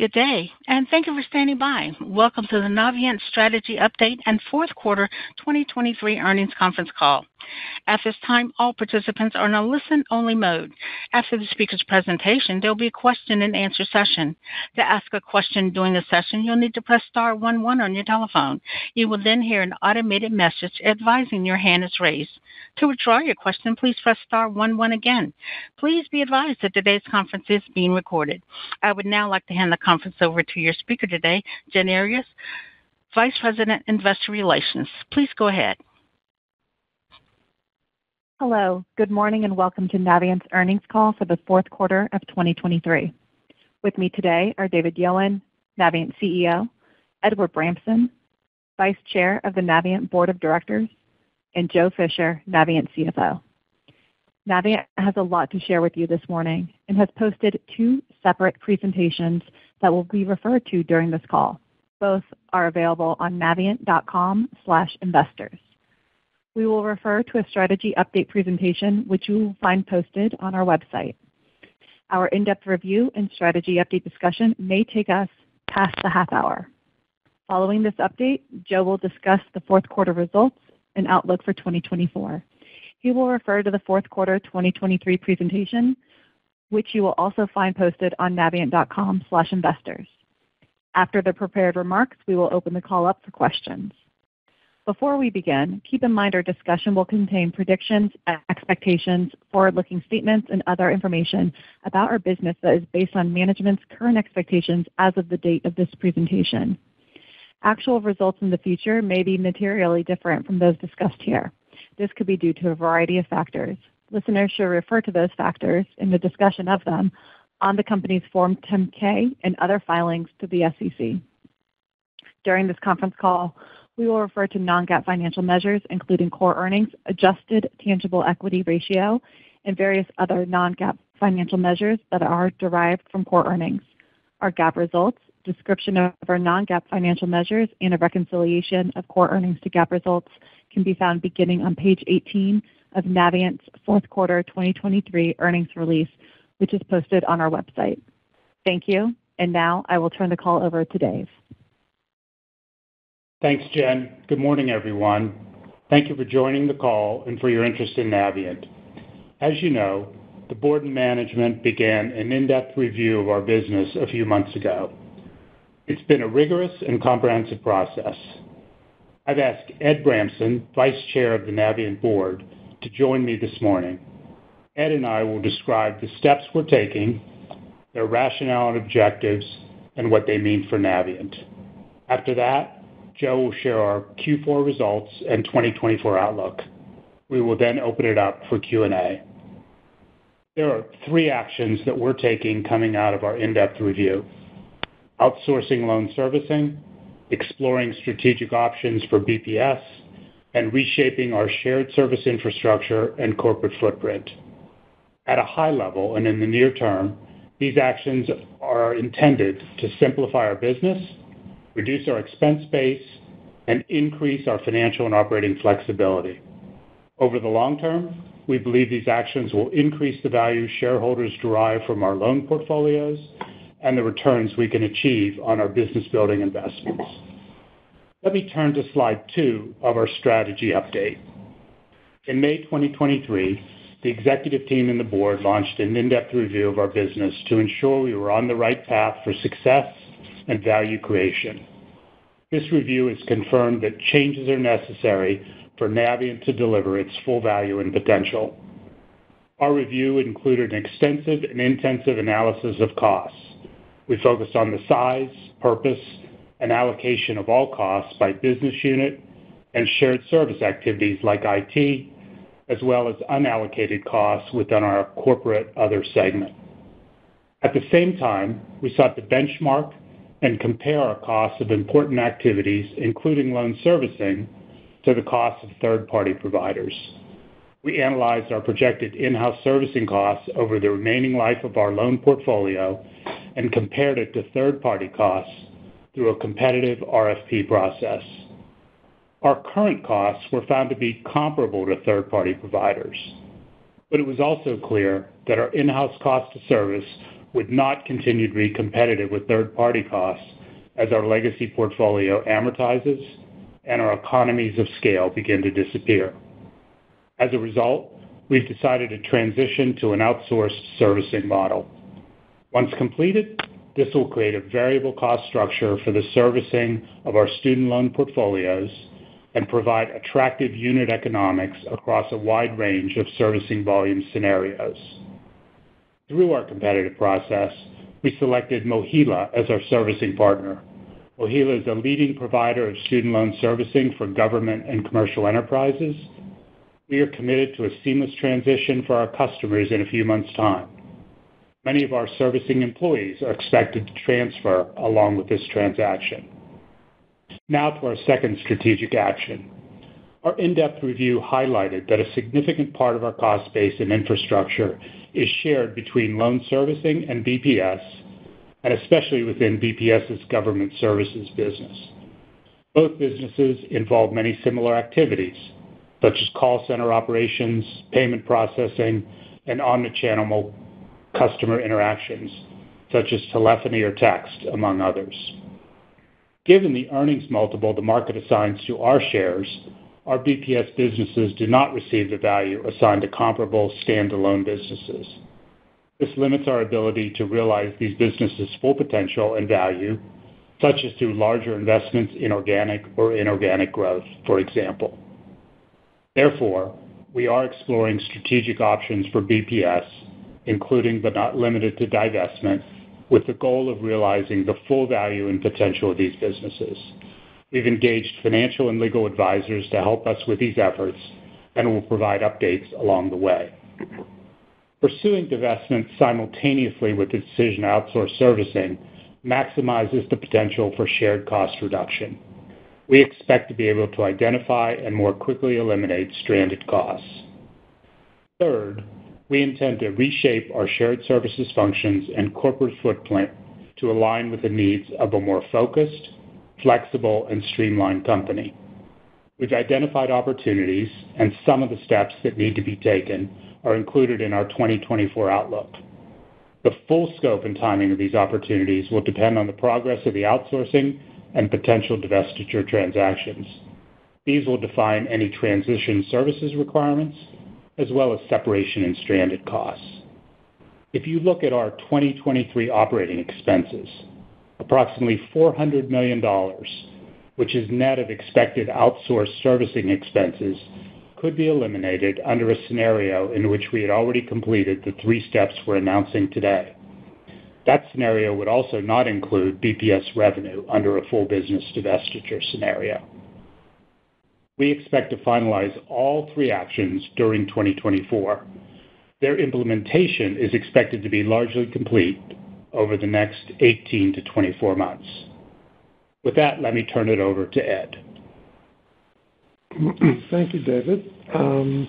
Good day, and thank you for standing by. Welcome to the Navient Strategy Update and Fourth Quarter 2023 Earnings Conference Call. At this time, all participants are in a listen-only mode. After the speaker's presentation, there will be a question-and-answer session. To ask a question during the session, you'll need to press star one one on your telephone. You will then hear an automated message advising your hand is raised. To withdraw your question, please press star one one again. Please be advised that today's conference is being recorded. I would now like to hand the conference over to your speaker today, Jen Earyes, Vice President, Investor Relations. Please go ahead. Hello, good morning, and welcome to Navient's earnings call for the fourth quarter of 2023. With me today are David Yowan, Navient CEO, Edward Bramson, Vice Chair of the Navient Board of Directors, and Joe Fisher, Navient CFO. Navient has a lot to share with you this morning and has posted two separate presentations that will be referred to during this call. Both are available on navient.com/investors. We will refer to a strategy update presentation, which you will find posted on our website. Our in-depth review and strategy update discussion may take us past the half hour. Following this update, Joe will discuss the fourth quarter results and outlook for 2024. He will refer to the fourth quarter 2023 presentation, which you will also find posted on navient.com/investors. After the prepared remarks, we will open the call up for questions. Before we begin, keep in mind our discussion will contain predictions, expectations, forward-looking statements, and other information about our business that is based on management's current expectations as of the date of this presentation. Actual results in the future may be materially different from those discussed here. This could be due to a variety of factors. Listeners should refer to those factors in the discussion of them on the company's Form 10-K and other filings to the SEC. During this conference call, we will refer to non-GAAP financial measures, including core earnings, adjusted tangible equity ratio, and various other non-GAAP financial measures that are derived from core earnings. Our GAAP results, description of our non-GAAP financial measures, and a reconciliation of core earnings to GAAP results can be found beginning on page 18 of Navient's fourth quarter 2023 earnings release, which is posted on our website. Thank you, and now I will turn the call over to Dave. Thanks, Jen. Good morning, everyone. Thank you for joining the call and for your interest in Navient. As you know, the board and management began an in-depth review of our business a few months ago. It's been a rigorous and comprehensive process. I've asked Ed Bramson, Vice Chair of the Navient Board, to join me this morning. Ed and I will describe the steps we're taking, their rationale and objectives, and what they mean for Navient. After that, Joe will share our Q4 results and 2024 outlook. We will then open it up for Q&A. There are three actions that we're taking coming out of our in-depth review: outsourcing loan servicing, exploring strategic options for BPS, and reshaping our shared service infrastructure and corporate footprint. At a high level and in the near term, these actions are intended to simplify our business, reduce our expense base, and increase our financial and operating flexibility. Over the long term, we believe these actions will increase the value shareholders derive from our loan portfolios and the returns we can achieve on our business-building investments. Let me turn to slide two of our strategy update. In May 2023, the executive team and the board launched an in-depth review of our business to ensure we were on the right path for success and value creation. This review has confirmed that changes are necessary for Navient to deliver its full value and potential. Our review included an extensive and intensive analysis of costs. We focused on the size, purpose, and allocation of all costs by business unit and shared service activities like IT, as well as unallocated costs within our corporate other segment. At the same time, we sought to benchmark and compare our costs of important activities, including loan servicing, to the costs of third-party providers. We analyzed our projected in-house servicing costs over the remaining life of our loan portfolio and compared it to third-party costs through a competitive RFP process. Our current costs were found to be comparable to third-party providers, but it was also clear that our in-house cost to service would not continue to be competitive with third-party costs as our legacy portfolio amortizes and our economies of scale begin to disappear. As a result, we've decided to transition to an outsourced servicing model. Once completed, this will create a variable cost structure for the servicing of our student loan portfolios and provide attractive unit economics across a wide range of servicing volume scenarios. Through our competitive process, we selected MOHELA as our servicing partner. MOHELA is a leading provider of student loan servicing for government and commercial enterprises. We are committed to a seamless transition for our customers in a few months' time. Many of our servicing employees are expected to transfer along with this transaction. Now to our second strategic action. Our in-depth review highlighted that a significant part of our cost base and infrastructure is shared between loan servicing and BPS, and especially within BPS's government services business. Both businesses involve many similar activities, such as call center operations, payment processing, and omni-channel customer interactions, such as telephony or text, among others. Given the earnings multiple the market assigns to our shares, our BPS businesses do not receive the value assigned to comparable standalone businesses. This limits our ability to realize these businesses' full potential and value, such as through larger investments in organic or inorganic growth, for example. Therefore, we are exploring strategic options for BPS, including but not limited to divestment, with the goal of realizing the full value and potential of these businesses. We've engaged financial and legal advisors to help us with these efforts and will provide updates along the way. Pursuing divestment simultaneously with the decision to outsource servicing maximizes the potential for shared cost reduction. We expect to be able to identify and more quickly eliminate stranded costs. Third, we intend to reshape our shared services functions and corporate footprint to align with the needs of a more focused, flexible, and streamlined company. We've identified opportunities, and some of the steps that need to be taken are included in our 2024 outlook. The full scope and timing of these opportunities will depend on the progress of the outsourcing and potential divestiture transactions. These will define any transition services requirements, as well as separation and stranded costs. If you look at our 2023 operating expenses, approximately $400 million, which is net of expected outsourced servicing expenses, could be eliminated under a scenario in which we had already completed the three steps we're announcing today. That scenario would also not include BPS revenue under a full business divestiture scenario. We expect to finalize all three actions during 2024. Their implementation is expected to be largely complete over the next 18-24 months. With that, let me turn it over to Ed. Thank you, David. Um,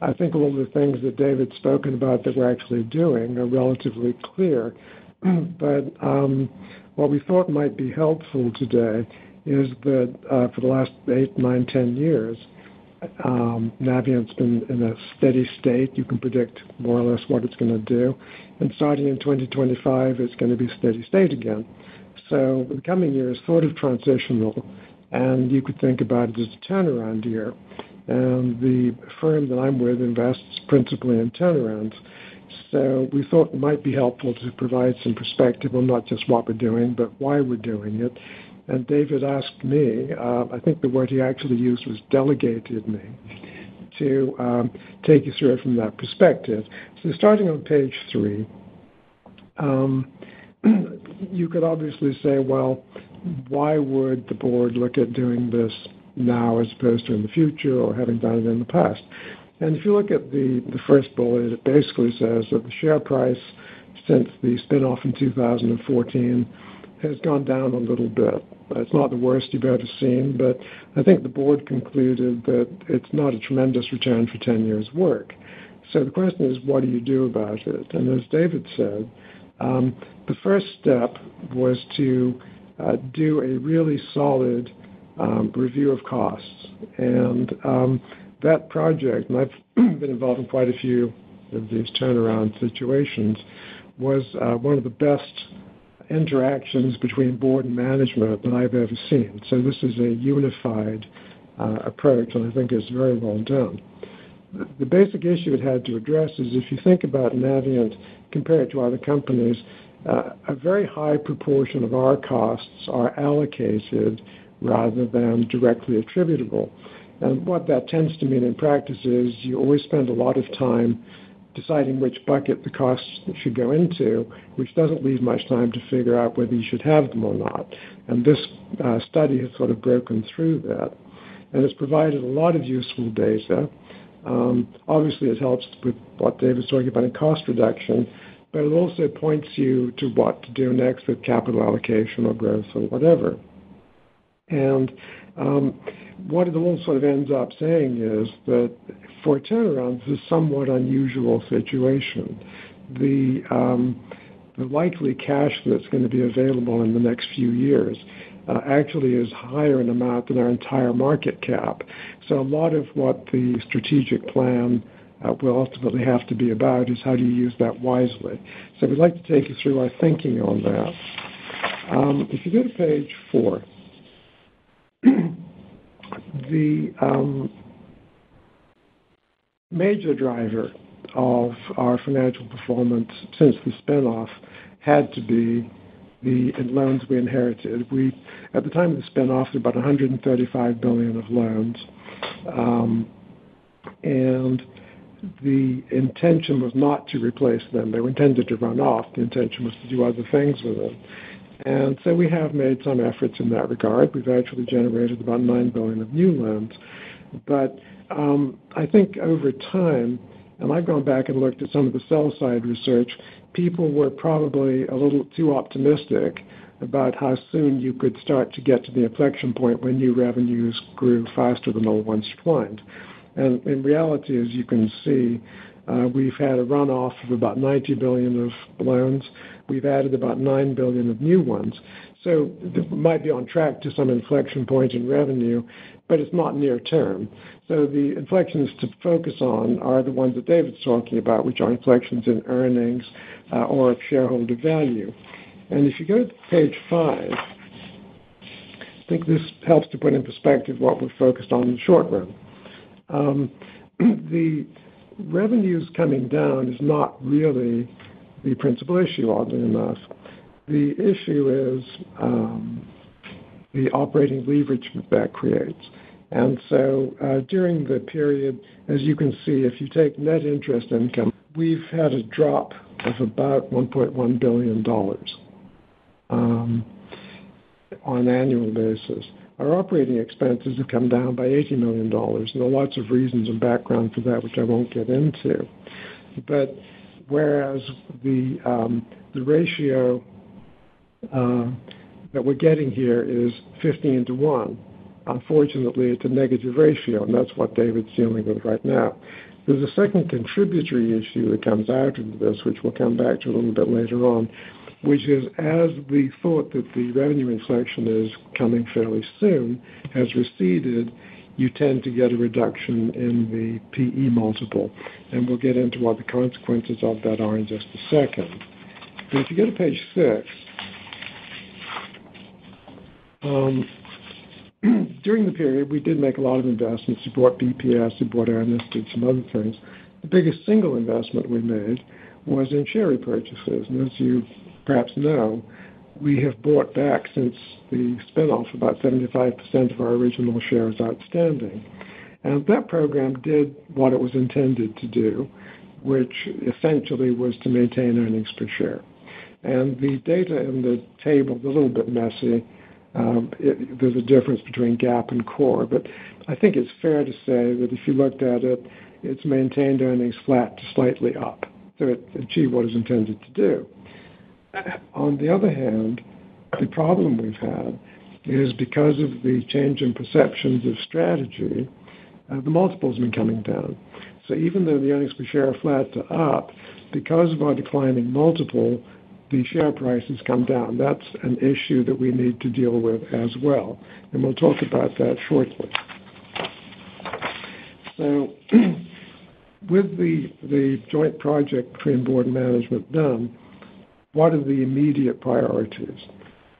I think all of the things that David's spoken about that we're actually doing are relatively clear. But um, what we thought might be helpful today is that uh, for the last 8, 9, 10 years, Um, Navient's been in a steady state. You can predict more or less what it's gonna do. And starting in 2025, it's gonna be steady state again. So the coming year is sort of transitional, and you could think about it as a turnaround year. And the firm that I'm with invests principally in turnarounds. So we thought it might be helpful to provide some perspective on not just what we're doing, but why we're doing it. And David asked me, um, I think the word he actually used was delegated me, to um, take you through it from that perspective. So starting on page 3, um, you could obviously say, "Well, why would the board look at doing this now as opposed to in the future or having done it in the past?" And if you look at the the first bullet, it basically says that the share price since the spin-off in 2014 has gone down a little bit. It's not the worst you've ever seen, but I think the board concluded that it's not a tremendous return for 10 years' work. So the question is, what do you do about it? And as David said, um, the first step was to uh, do a really solid um, review of costs. And um, that project, and I've been involved in quite a few of these turnaround situations, was uh, one of the best interactions between board and management that I've ever seen. So this is a unified uh, approach, and I think it's very well done. The basic issue it had to address is if you think about Navient compared to other companies, uh, a very high proportion of our costs are allocated rather than directly attributable. And what that tends to mean in practice is you always spend a lot of time deciding which bucket the costs should go into, which doesn't leave much time to figure out whether you should have them or not. And this uh, study has sort of broken through that, and it's provided a lot of useful data. Um, obviously, it helps with what David's talking about in cost reduction, but it also points you to what to do next with capital allocation or growth or whatever. Um, what it all sort of ends up saying is that for a turnaround, this is a somewhat unusual situation. The um, likely cash that's going to be available in the next few years uh, actually is higher in amount than our entire market cap. So a lot of what the strategic plan uh, will ultimately have to be about is how do you use that wisely. So we'd like to take you through our thinking on that. Um, if you go to page four. The major driver of our financial performance since the spin-off had to be the loans we inherited. We at the time of the spin-off, there were about 135 billion of loans. Um and the intention was not to replace them. They were intended to run off. The intention was to do other things with them. And so we have made some efforts in that regard. We've actually generated about 9 billion of new loans. But um, I think over time, and I've gone back and looked at some of the sell-side research, people were probably a little too optimistic about how soon you could start to get to the inflection point when new revenues grew faster than old ones declined. And in reality, as you can see, uh, we've had a runoff of about 90 billion of loans. We've added about 9 billion of new ones. So might be on track to some inflection point in revenue, but it's not near term. So the inflections to focus on are the ones that David's talking about, which are inflections in earnings uh, or shareholder value. And if you go to page five, I think this helps to put in perspective what we're focused on in the short run. Um, the revenues coming down is not really the principal issue, oddly enough. The issue is um, the operating leverage that creates. And so uh, during the period, as you can see, if you take net interest income, we've had a drop of about $1.1 billion um, on an annual basis. Our operating expenses have come down by $80 million. And there are lots of reasons and background for that, which I won't get into. Whereas the um, the ratio uh, that we're getting here is 15 to one, unfortunately, it's a negative ratio, and that's what David's dealing with right now. There's a second contributory issue that comes out of this, which we'll come back to a little bit later on, which is as the thought that the revenue inflection is coming fairly soon, has receded, you tend to get a reduction in the P/E multiple. And we'll get into what the consequences of that are in just a second. If you go to page six. Um, during the period, we did make a lot of investments. We bought BPS, we bought Earnest, did some other things. The biggest single investment we made was in share repurchases. And as you perhaps know, we have bought back since the spin-off about 75% of our original shares outstanding. And that program did what it was intended to do, which essentially was to maintain earnings per share. And the data in the table is a little bit messy. Um, there's a difference between GAAP and core. But I think it's fair to say that if you looked at it, it's maintained earnings flat to slightly up. So it achieved what it was intended to do. On the other hand, the problem we've had is because of the change in perceptions of strategy, uh, the multiple's been coming down. So even though the earnings per share are flat to up, because of our declining multiple, the share price has come down. That's an issue that we need to deal with as well, and we'll talk about that shortly. So with the, the joint project between board and management done, what are the immediate priorities?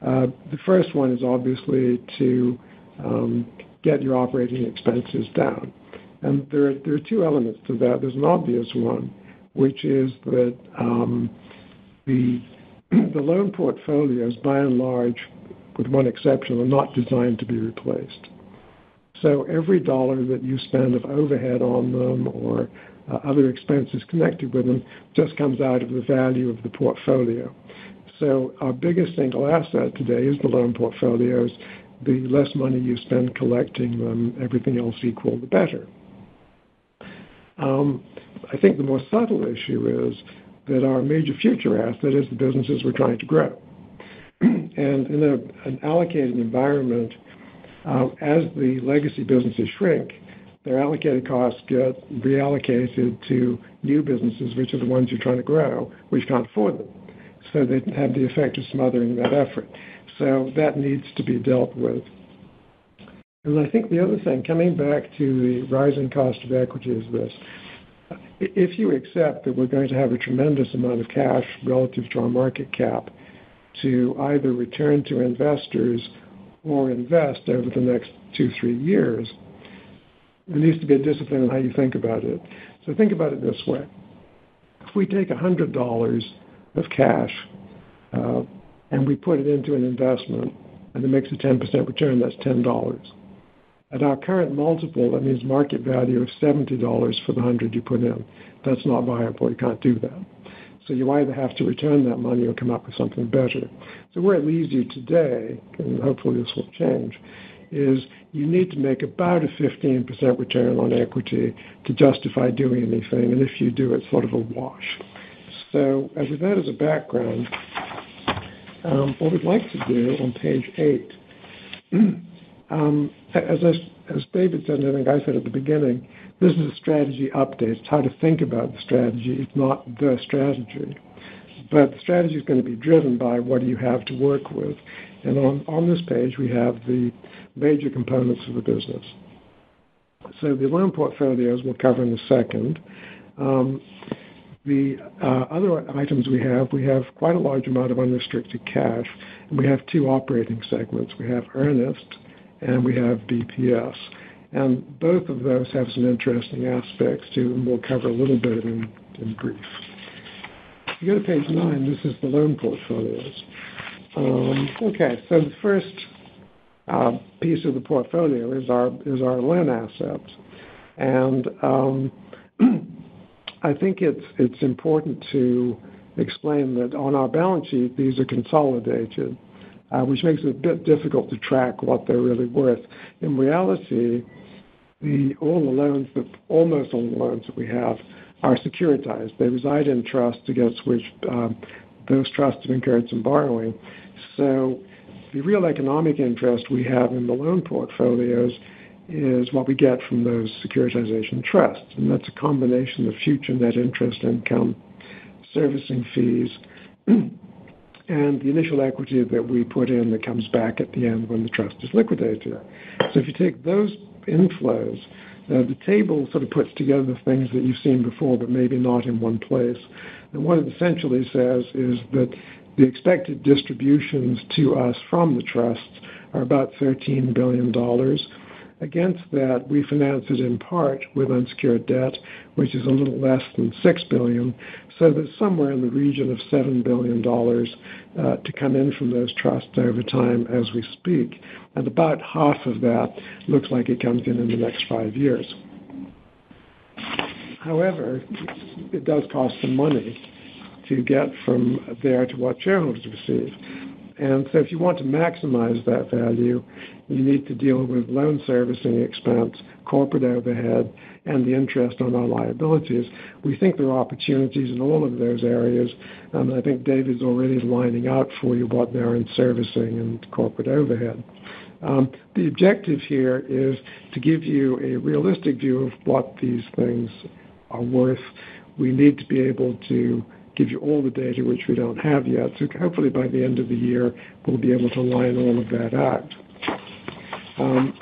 Uh, the first one is obviously to um, get your operating expenses down. And there are two elements to that. There's an obvious one, which is that um, the the loan portfolios, by and large, with one exception, are not designed to be replaced. So every dollar that you spend of overhead on them or Uh, other expenses connected with them just comes out of the value of the portfolio. So our biggest single asset today is the loan portfolios. The less money you spend collecting them, everything else equal, the better. Um, I think the more subtle issue is that our major future asset is the businesses we're trying to grow. And in an allocated environment, uh, as the legacy businesses shrink, their allocated costs get reallocated to new businesses, which are the ones you're trying to grow, which can't afford them. So they have the effect of smothering that effort. So that needs to be dealt with. And I think the other thing, coming back to the rising cost of equity, is this. If you accept that we're going to have a tremendous amount of cash relative to our market cap to either return to investors or invest over the next two, three years, there needs to be a discipline in how you think about it. So think about it this way. If we take $100 of cash, uh, and we put it into an investment, and it makes a 10% return, that's $10. At our current multiple, that means market value of $70 for the 100 you put in. That's not viable. You can't do that. So you either have to return that money or come up with something better. So where it leaves you today, and hopefully this will change, is you need to make about a 15% return on equity to justify doing anything. And if you do, it's sort of a wash. So uh, with that as a background, um, what we'd like to do on page eight, um, as David said, and I think I said at the beginning, this is a strategy update. It's how to think about the strategy. It's not the strategy. But the strategy is going to be driven by what do you have to work with. And on this page, we have the major components of the business. So the loan portfolios we'll cover in a second. Um, the uh, other items we have, we have quite a large amount of unrestricted cash, and we have two operating segments. We have Earnest and we have BPS. And both of those have some interesting aspects to them. We'll cover a little bit in brief. If you go to page nine, this is the loan portfolios. Um, okay, so the first Uh, piece of the portfolio is our is our loan assets. And um, I think it's it's important to explain that on our balance sheet, these are consolidated, uh, which makes it a bit difficult to track what they're really worth. In reality, the all the loans that almost all the loans that we have are securitized. They reside in trusts against which um, those trusts have incurred some borrowing. The real economic interest we have in the loan portfolios is what we get from those securitization trusts. And that's a combination of future net interest income, servicing fees, and the initial equity that we put in that comes back at the end when the trust is liquidated. So if you take those inflows, uh, the table sort of puts together the things that you've seen before, but maybe not in one place. And what it essentially says is that the expected distributions to us from the trusts are about $13 billion. Against that, we finance it in part with unsecured debt, which is a little less than 6 billion. So there's somewhere in the region of $7 billion uh, to come in from those trusts over time as we speak. And about half of that looks like it comes in in the next five years. However, it does cost some money to get from there to what shareholders receive. And so if you want to maximize that value, you need to deal with loan servicing expense, corporate overhead, and the interest on our liabilities. We think there are opportunities in all of those areas, and I think David's already lining out for you what they are in servicing and corporate overhead. Um, the objective here is to give you a realistic view of what these things are worth. We need to be able to give you all the data, which we don't have yet. So hopefully by the end of the year, we'll be able to line all of that out. Um,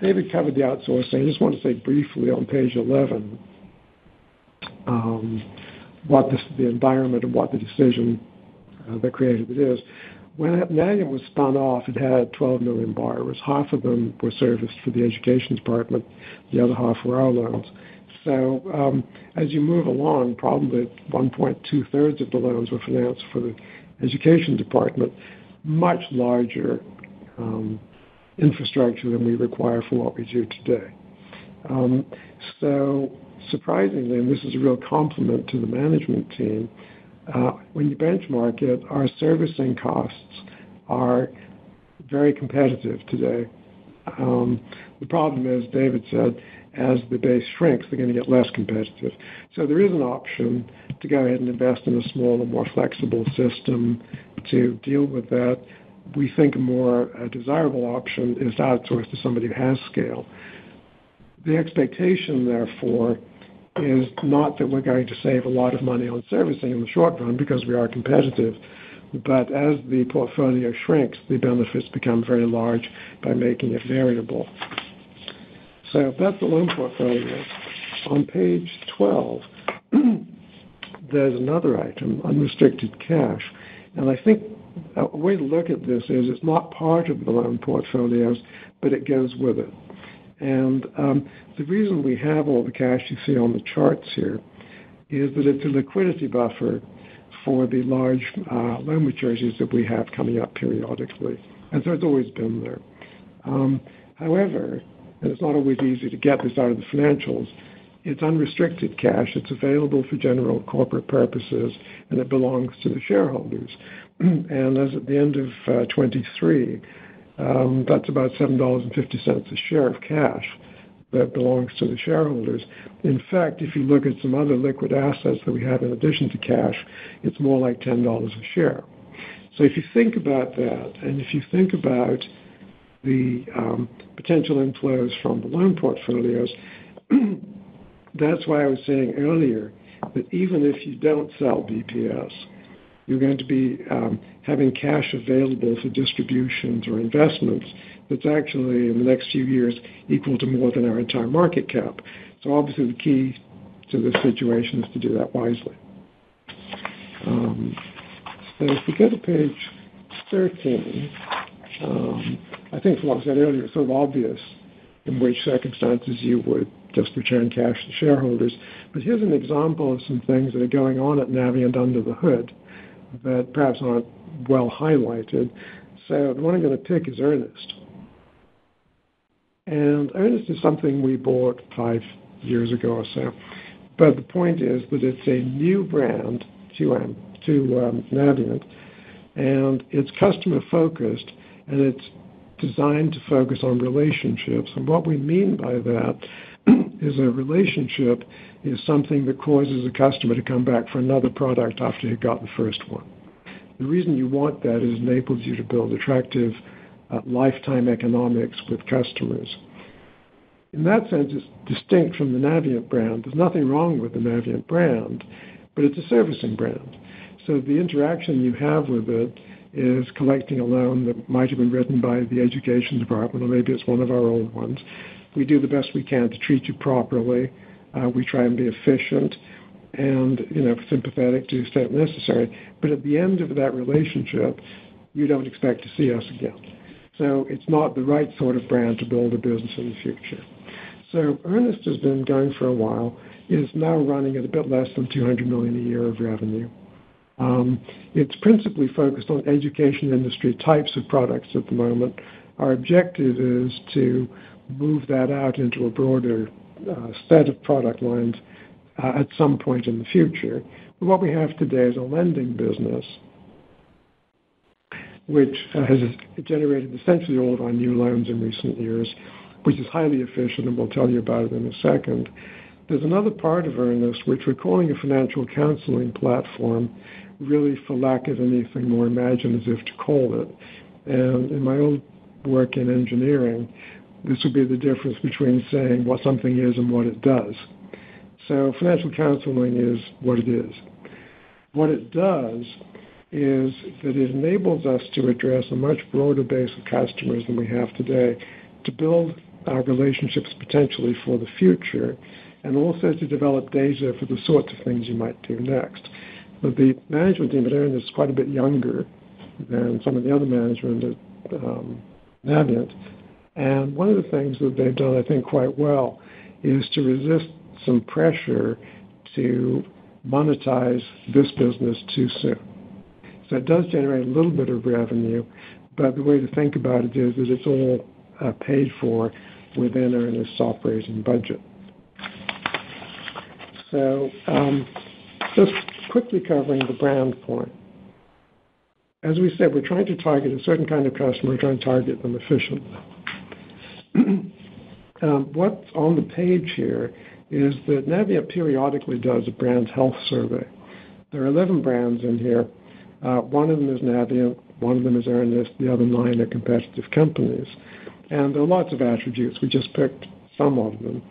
David covered the outsourcing. I just want to say briefly on page 11 um, what the environment and what the decision uh, that created it is. When Navient was spun off, it had 12 million borrowers. Half of them were serviced for the education department, the other half were our loans. So um, as you move along, probably one point, two-thirds of the loans were financed for the education department, much larger um, infrastructure than we require for what we do today. Um, so surprisingly, and this is a real compliment to the management team, uh, when you benchmark it, our servicing costs are very competitive today. The problem is, David said, as the base shrinks, they're going to get less competitive. So there is an option to go ahead and invest in a smaller, more flexible system to deal with that. We think a more uh, desirable option is to outsource to somebody who has scale. The expectation, therefore, is not that we're going to save a lot of money on servicing in the short run because we are competitive, but as the portfolio shrinks, the benefits become very large by making it variable. So that's the loan portfolio. On page 12, there's another item, unrestricted cash. And I think a way to look at this is it's not part of the loan portfolios, but it goes with it. And um the reason we have all the cash you see on the charts here is that it's a liquidity buffer for the large loan maturities that we have coming up periodically. And so it's always been there. However, it's not always easy to get this out of the financials, it's unrestricted cash. It's available for general corporate purposes, and it belongs to the shareholders. And as at the end of uh, 2023, um, that's about $7.50 a share of cash that belongs to the shareholders. In fact, if you look at some other liquid assets that we have in addition to cash, it's more like $10 a share. So if you think about that, and if you think about the um, potential inflows from the loan portfolios, that's why I was saying earlier that even if you don't sell BPS, you're going to be um, having cash available for distributions or investments that's actually, in the next few years, equal to more than our entire market cap. So obviously, the key to this situation is to do that wisely. Um, so if we go to page 13, Um, I think from what I said earlier, it's sort of obvious in which circumstances you would just return cash to shareholders. But here's an example of some things that are going on at Navient under the hood that perhaps aren't well highlighted. So the one I'm going to pick is Earnest. And Earnest is something we bought five years ago or so. But the point is that it's a new brand to um, um, Navient, and it's customer-focused, and it's designed to focus on relationships. And what we mean by that is a relationship is something that causes a customer to come back for another product after he got the first one. The reason you want that is it enables you to build attractive uh, lifetime economics with customers. In that sense, it's distinct from the Navient brand. There's nothing wrong with the Navient brand, but it's a servicing brand. So the interaction you have with it is collecting a loan that might have been written by the education department, or maybe it's one of our old ones. We do the best we can to treat you properly. Uh, we try and be efficient and you know, sympathetic to the extent necessary. But at the end of that relationship, you don't expect to see us again. So it's not the right sort of brand to build a business in the future. So Earnest has been going for a while. It is now running at a bit less than 200 million a year of revenue. Um, it's principally focused on education industry types of products at the moment. Our objective is to move that out into a broader uh, set of product lines uh, at some point in the future. What we have today is a lending business, which uh, has generated essentially all of our new loans in recent years, which is highly efficient, and we'll tell you about it in a second. There's another part of Earnest, which we're calling a financial counseling platform, really for lack of anything more imaginative to call it. And in my old work in engineering, this would be the difference between saying what something is and what it does. So financial counseling is what it is. What it does is that it enables us to address a much broader base of customers than we have today to build our relationships potentially for the future, and also to develop data for the sorts of things you might do next. But the management team at Earnest is quite a bit younger than some of the other management at um, Navient. And one of the things that they've done, I think, quite well is to resist some pressure to monetize this business too soon. So it does generate a little bit of revenue, but the way to think about it is that it's all uh, paid for within Earnest's operating budget. So um, just quickly covering the brand point. As we said, we're trying to target a certain kind of customer. We're trying to target them efficiently. Um, what's on the page here is that Navient periodically does a brand health survey. There are 11 brands in here. Uh, one of them is Navient. One of them is Earnest. The other nine are competitive companies. And there are lots of attributes. We just picked some of them.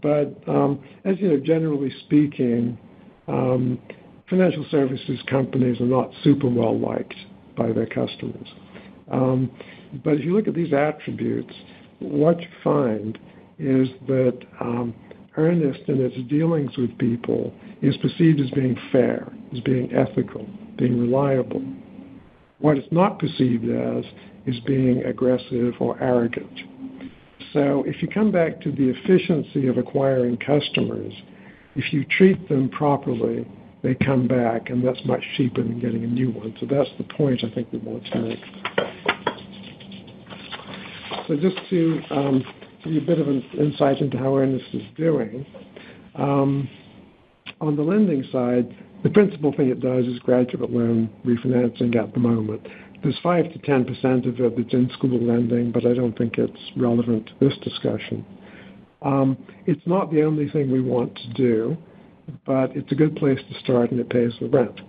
But um, as you know, generally speaking, um, financial services companies are not super well liked by their customers. Um, but if you look at these attributes, what you find is that um, Earnest in its dealings with people is perceived as being fair, as being ethical, being reliable. What it's not perceived as is being aggressive or arrogant. So if you come back to the efficiency of acquiring customers, if you treat them properly, they come back, and that's much cheaper than getting a new one. So that's the point I think we want to make. So just to um, give you a bit of an insight into how Earnest is doing, um, on the lending side, the principal thing it does is graduate loan refinancing at the moment. There's 5%-10% of it that's in-school lending, but I don't think it's relevant to this discussion. Um, it's not the only thing we want to do, but it's a good place to start, and it pays the rent.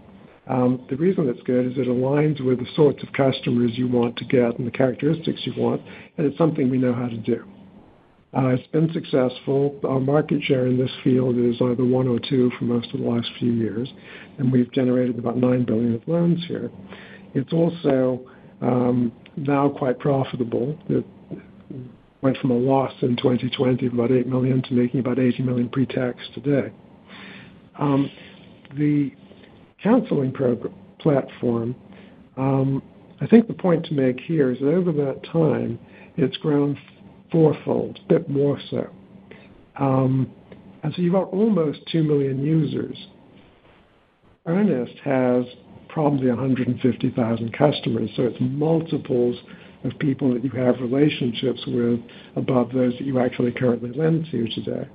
Um, the reason it's good is it aligns with the sorts of customers you want to get and the characteristics you want, and it's something we know how to do. Uh, it's been successful. Our market share in this field is either one or two for most of the last few years, and we've generated about 9 billion of loans here. It's also um, now quite profitable. It went from a loss in 2020 of about 8 million to making about 80 million pre-tax today. The counseling platform, um, I think the point to make here is that over that time, it's grown fourfold, a bit more so. Um, And so you've got almost 2 million users. Earnest has probably 150,000 customers, so it's multiples of people that you have relationships with above those that you actually currently lend to today.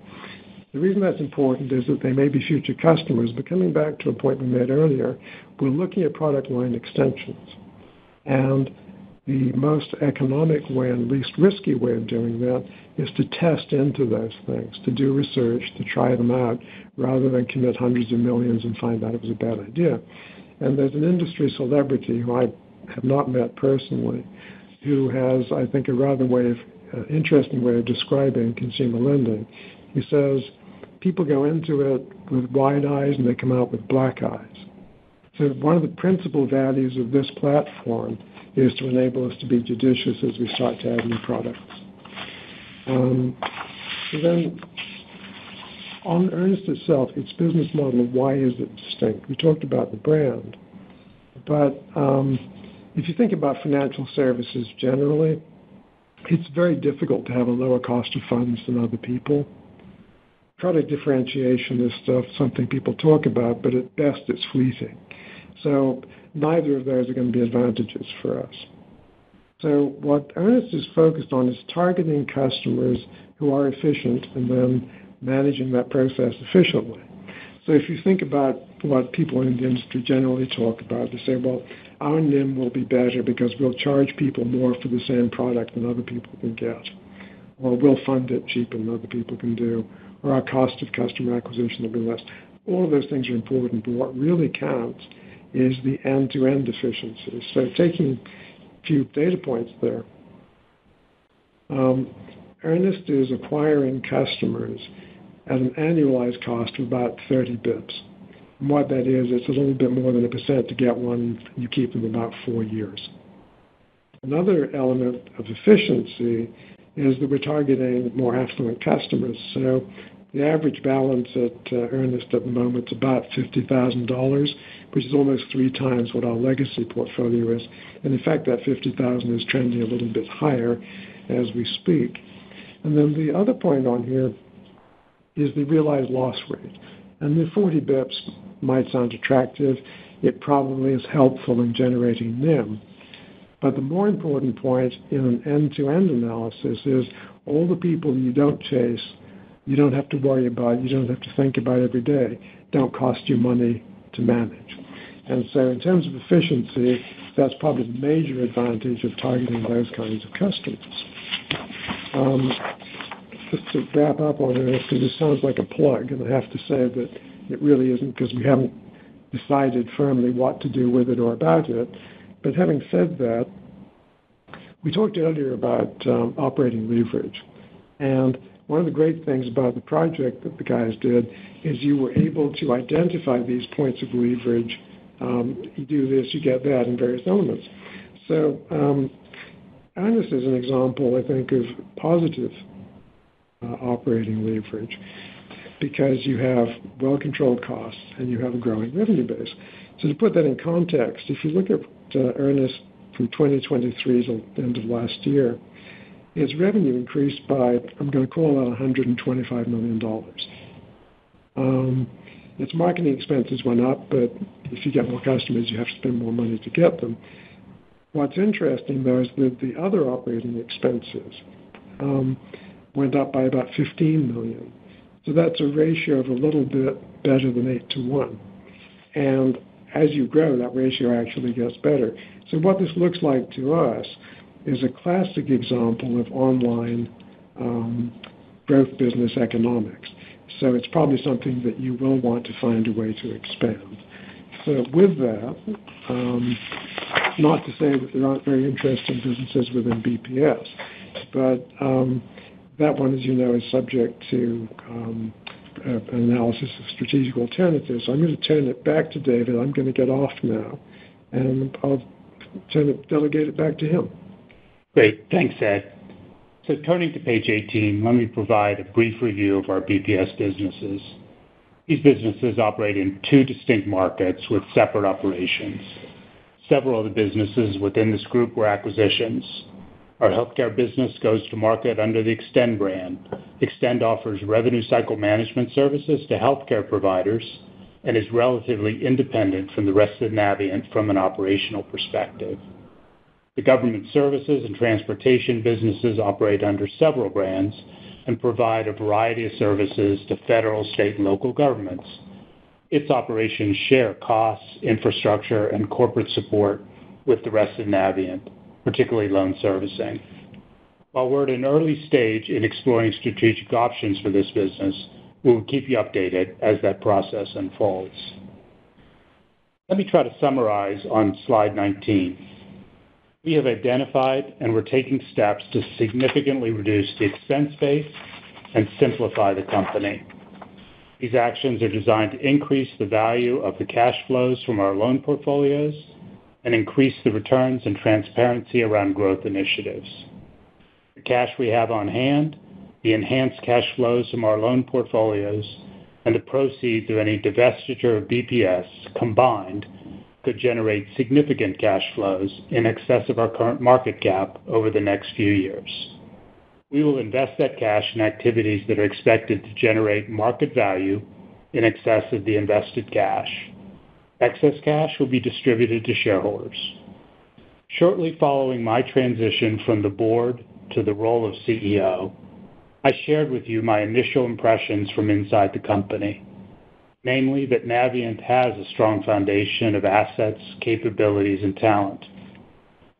The reason that's important is that they may be future customers. But coming back to a point we made earlier, we're looking at product line extensions. And the most economic way and least risky way of doing that is to test into those things, to do research, to try them out, rather than commit hundreds of millions and find out it was a bad idea. And there's an industry celebrity who I have not met personally who has, I think, a rather uh, interesting way of describing consumer lending. He says, "People go into it with wide eyes, and they come out with black eyes." So one of the principal values of this platform is to enable us to be judicious as we start to add new products. um, Then on Earnest itself, its business model, why is it distinct? We talked about the brand. But um, if you think about financial services generally, it's very difficult to have a lower cost of funds than other people. Product differentiation is stuff, something people talk about, but at best, it's fleeting. So neither of those are going to be advantages for us. So what Earnest is focused on is targeting customers who are efficient and then managing that process efficiently. So if you think about what people in the industry generally talk about, they say, "Well, our NIM will be better because we'll charge people more for the same product than other people can get," or, "We'll fund it cheaper than other people can do," or, "Our cost of customer acquisition will be less." All of those things are important, but what really counts is the end-to-end efficiency. So taking a few data points there, Earnest is acquiring customers at an annualized cost of about 30 basis points. And what that is, it's a little bit more than 1% to get one, you keep them about four years. Another element of efficiency is that we're targeting more affluent customers. So The average balance at uh, Earnest at the moment is about $50,000, which is almost three times what our legacy portfolio is. And in fact, that 50,000 is trending a little bit higher as we speak. And then the other point on here is the realized loss rate. And the 40 basis points might sound attractive. It probably is helpful in generating NIM. But the more important point in an end-to-end analysis is all the people you don't chase, you don't have to worry about, you don't have to think about every day, don't cost you money to manage. And so in terms of efficiency, that's probably the major advantage of targeting those kinds of customers. Um, just to wrap up on this, because it sounds like a plug, and I have to say that it really isn't because we haven't decided firmly what to do with it or about it. But having said that, we talked earlier about um, operating leverage. And one of the great things about the project that the guys did is you were able to identify these points of leverage. Um, you do this, you get that in various elements. Earnest um, is an example, I think, of positive uh, operating leverage because you have well-controlled costs and you have a growing revenue base. So to put that in context, if you look at Uh, Earnest from 2023 to the end of last year, its revenue increased by, I'm going to call it $125 million. Its um, marketing expenses went up, but if you get more customers, you have to spend more money to get them. What's interesting, though, is that the other operating expenses um, went up by about $15 million. That's a ratio of a little bit better than 8 to 1. As you grow, that ratio actually gets better. So what this looks like to us is a classic example of online um, growth business economics. So it's probably something that you will want to find a way to expand. So with that, um, not to say that there aren't very interesting businesses within BPS, but um, that one, as you know, is subject to an Uh, analysis of strategic alternatives. I'm going to turn it back to David. I'm going to get off now, and I'll delegate it back to him. Great. Thanks, Ed. So turning to page 18, let me provide a brief review of our BPS businesses. These businesses operate in two distinct markets with separate operations. Several of the businesses within this group were acquisitions. Our healthcare business goes to market under the Xtend brand. Xtend offers revenue cycle management services to healthcare providers and is relatively independent from the rest of Navient from an operational perspective. The government services and transportation businesses operate under several brands and provide a variety of services to federal, state, and local governments. Its operations share costs, infrastructure, and corporate support with the rest of Navient, particularly loan servicing. While we're at an early stage in exploring strategic options for this business, we will keep you updated as that process unfolds. Let me try to summarize on slide 19. We have identified and we're taking steps to significantly reduce the expense base and simplify the company. These actions are designed to increase the value of the cash flows from our loan portfolios and increase the returns and transparency around growth initiatives. The cash we have on hand, the enhanced cash flows from our loan portfolios, and the proceeds of any divestiture of BPS combined could generate significant cash flows in excess of our current market cap over the next few years. We will invest that cash in activities that are expected to generate market value in excess of the invested cash. Excess cash will be distributed to shareholders. Shortly following my transition from the board to the role of CEO, I shared with you my initial impressions from inside the company, namely that Navient has a strong foundation of assets, capabilities, and talent.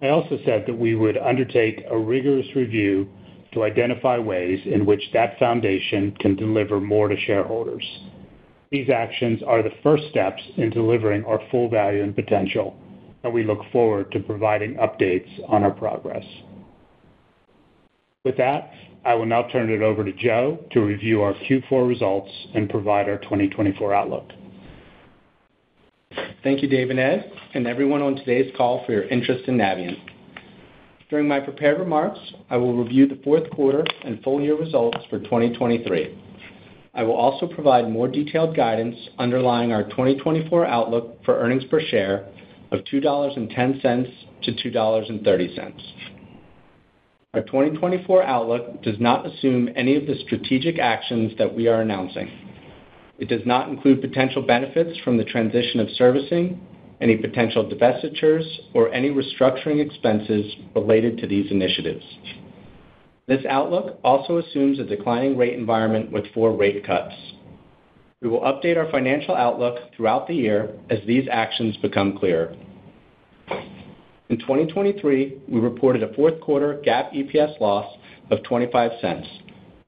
I also said that we would undertake a rigorous review to identify ways in which that foundation can deliver more to shareholders. These actions are the first steps in delivering our full value and potential, and we look forward to providing updates on our progress. With that, I will now turn it over to Joe to review our Q4 results and provide our 2024 outlook. Thank you, Dave and Ed, and everyone on today's call for your interest in Navient. During my prepared remarks, I will review the fourth quarter and full year results for 2023. I will also provide more detailed guidance underlying our 2024 outlook for earnings per share of $2.10-$2.30. Our 2024 outlook does not assume any of the strategic actions that we are announcing. It does not include potential benefits from the transition of servicing, any potential divestitures, or any restructuring expenses related to these initiatives. This outlook also assumes a declining rate environment with four rate cuts. We will update our financial outlook throughout the year as these actions become clearer. In 2023, we reported a fourth quarter GAAP EPS loss of $0.25,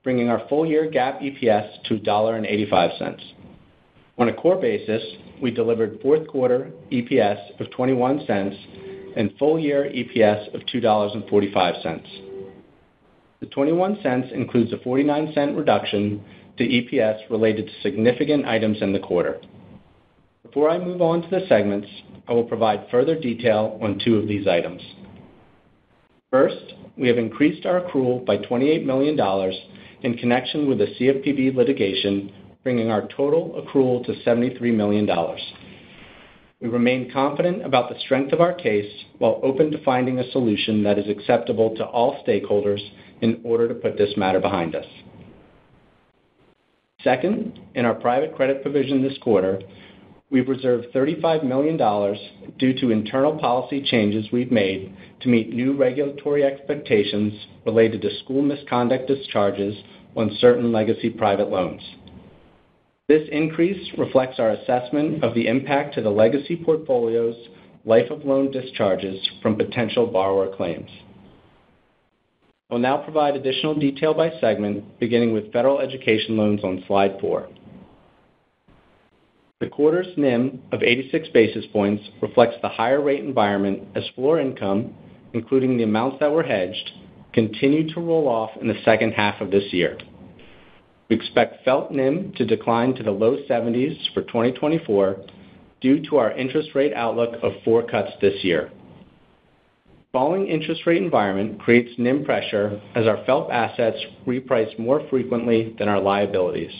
bringing our full-year GAAP EPS to $1.85. On a core basis, we delivered fourth quarter EPS of $0.21 and full-year EPS of $2.45. The $0.21 includes a $0.49 reduction to EPS related to significant items in the quarter. Before I move on to the segments, I will provide further detail on two of these items. First, we have increased our accrual by $28 million in connection with the CFPB litigation, bringing our total accrual to $73 million. We remain confident about the strength of our case while open to finding a solution that is acceptable to all stakeholders in order to put this matter behind us. Second, in our private credit provision this quarter, we've reserved $35 million due to internal policy changes we've made to meet new regulatory expectations related to school misconduct discharges on certain legacy private loans. This increase reflects our assessment of the impact to the legacy portfolio's life-of-loan discharges from potential borrower claims. I'll now provide additional detail by segment, beginning with federal education loans on slide four. The quarter's NIM of 86 basis points reflects the higher rate environment as floor income, including the amounts that were hedged, continued to roll off in the second half of this year. We expect FFELP NIM to decline to the low 70s for 2024 due to our interest rate outlook of four cuts this year. Falling interest rate environment creates NIM pressure as our FFELP assets reprice more frequently than our liabilities.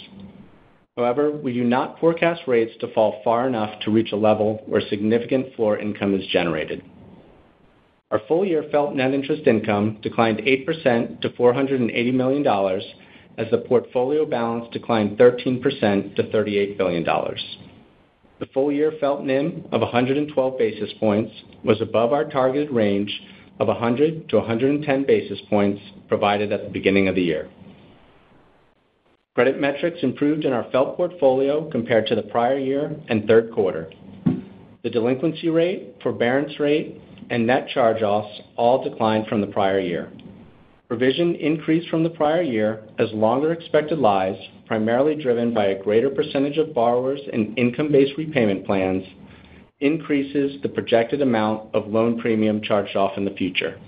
However, we do not forecast rates to fall far enough to reach a level where significant floor income is generated. Our full-year FFELP net interest income declined 8% to $480 million as the portfolio balance declined 13% to $38 billion. The full-year FFELP NIM of 112 basis points was above our targeted range of 100 to 110 basis points provided at the beginning of the year. Credit metrics improved in our FFELP portfolio compared to the prior year and third quarter. The delinquency rate, forbearance rate, and net charge-offs all declined from the prior year. Provision increased from the prior year as longer expected lives, primarily driven by a greater percentage of borrowers in income-based repayment plans, increases the projected amount of loan premium charged off in the future.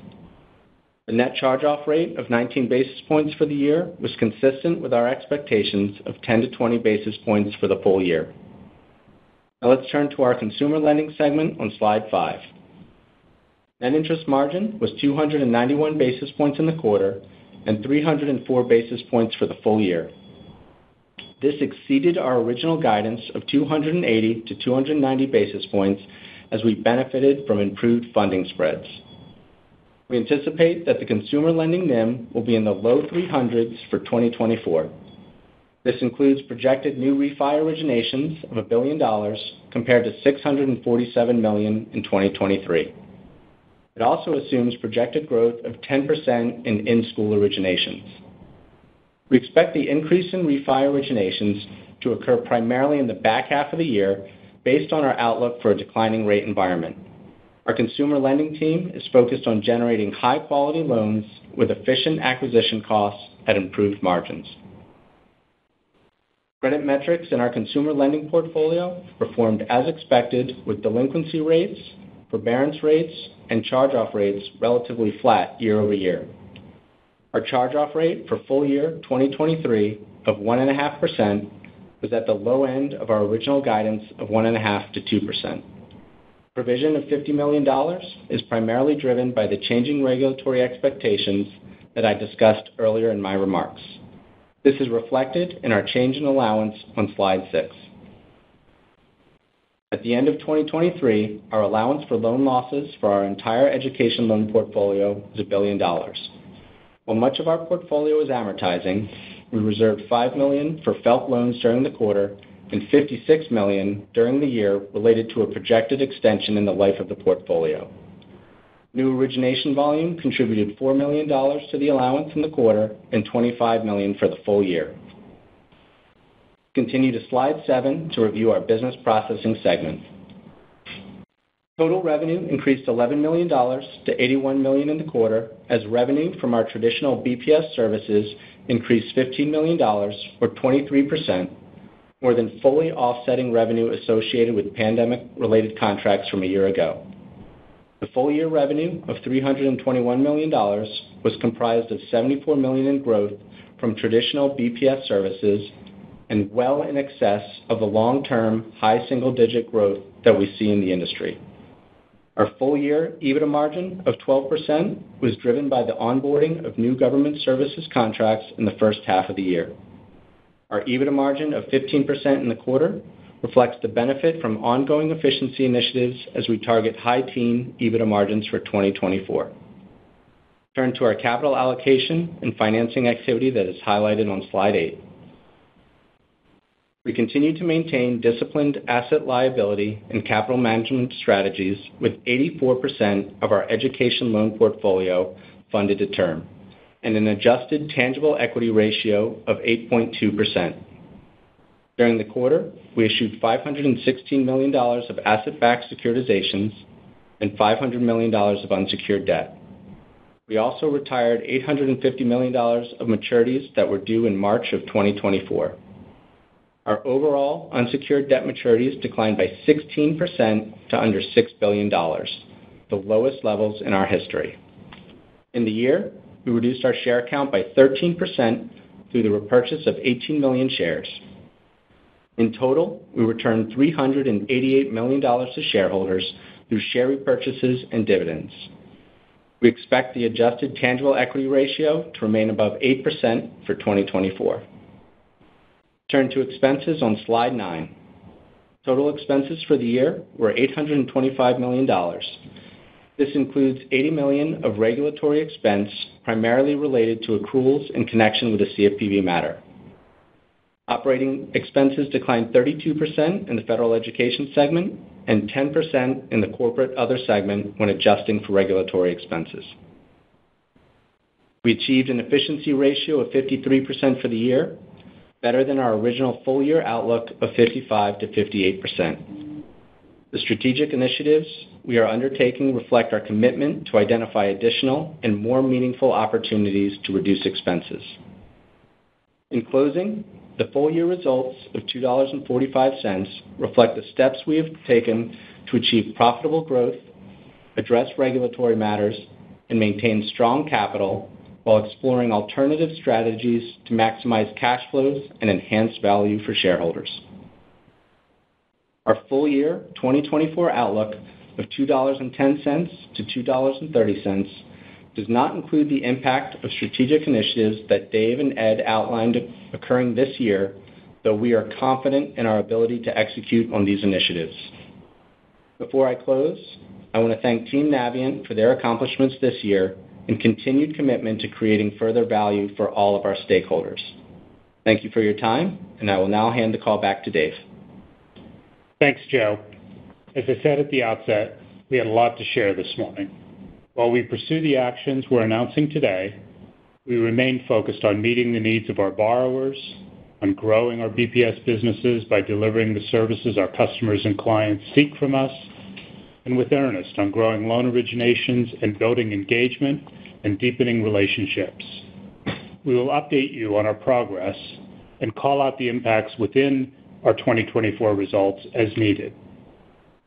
The net charge-off rate of 19 basis points for the year was consistent with our expectations of 10-20 basis points for the full year. Now let's turn to our consumer lending segment on slide five. Net interest margin was 291 basis points in the quarter and 304 basis points for the full year. This exceeded our original guidance of 280-290 basis points as we benefited from improved funding spreads. We anticipate that the consumer lending NIM will be in the low 300s for 2024. This includes projected new refi originations of $1 billion compared to 647 million in 2023. It also assumes projected growth of 10% in in-school originations. We expect the increase in refi originations to occur primarily in the back half of the year based on our outlook for a declining rate environment. Our consumer lending team is focused on generating high-quality loans with efficient acquisition costs at improved margins. Credit metrics in our consumer lending portfolio performed as expected, with delinquency rates, forbearance rates, and charge-off rates relatively flat year-over-year. Our charge-off rate for full year 2023 of 1.5% was at the low end of our original guidance of 1.5%-2%. Provision of $50 million is primarily driven by the changing regulatory expectations that I discussed earlier in my remarks. This is reflected in our change in allowance on slide six. At the end of 2023, our allowance for loan losses for our entire education loan portfolio is $1 billion. While much of our portfolio is amortizing, we reserved 5 million for FFELP loans during the quarter and 56 million during the year related to a projected extension in the life of the portfolio. New origination volume contributed $4 million to the allowance in the quarter and 25 million for the full year. Continue to slide seven to review our business processing segment. Total revenue increased $11 million to 81 million in the quarter as revenue from our traditional BPS services increased $15 million, or 23%, more than fully offsetting revenue associated with pandemic-related contracts from a year ago. The full-year revenue of $321 million was comprised of 74 million in growth from traditional BPS services and well in excess of the long-term high single-digit growth that we see in the industry. Our full-year EBITDA margin of 12% was driven by the onboarding of new government services contracts in the first half of the year. Our EBITDA margin of 15% in the quarter reflects the benefit from ongoing efficiency initiatives as we target high-teen EBITDA margins for 2024. Turn to our capital allocation and financing activity that is highlighted on slide eight. We continue to maintain disciplined asset liability and capital management strategies with 84% of our education loan portfolio funded to term and an adjusted tangible equity ratio of 8.2%. During the quarter, we issued $516 million of asset-backed securitizations and $500 million of unsecured debt. We also retired $850 million of maturities that were due in March of 2024. Our overall unsecured debt maturities declined by 16% to under $6 billion, the lowest levels in our history. In the year, we reduced our share count by 13% through the repurchase of 18 million shares. In total, we returned $388 million to shareholders through share repurchases and dividends. We expect the adjusted tangible equity ratio to remain above 8% for 2024. Turn to expenses on slide nine. Total expenses for the year were $825 million. This includes 80 million of regulatory expense primarily related to accruals in connection with the CFPB matter. Operating expenses declined 32% in the federal education segment and 10% in the corporate other segment when adjusting for regulatory expenses. We achieved an efficiency ratio of 53% for the year, better than our original full-year outlook of 55%-58%. The strategic initiatives we are undertaking reflect our commitment to identify additional and more meaningful opportunities to reduce expenses. In closing, the full-year results of $2.45 reflect the steps we have taken to achieve profitable growth, address regulatory matters, and maintain strong capital while exploring alternative strategies to maximize cash flows and enhance value for shareholders. Our full-year 2024 outlook of $2.10-$2.30 does not include the impact of strategic initiatives that Dave and Ed outlined occurring this year, though we are confident in our ability to execute on these initiatives. Before I close, I want to thank Team Navient for their accomplishments this year and continued commitment to creating further value for all of our stakeholders. Thank you for your time, and I will now hand the call back to Dave. Thanks, Joe. As I said at the outset, we had a lot to share this morning. While we pursue the actions we're announcing today, we remain focused on meeting the needs of our borrowers, on growing our BPS businesses by delivering the services our customers and clients seek from us, and with Earnest on growing loan originations and building engagement and deepening relationships. We will update you on our progress and call out the impacts within our 2024 results as needed.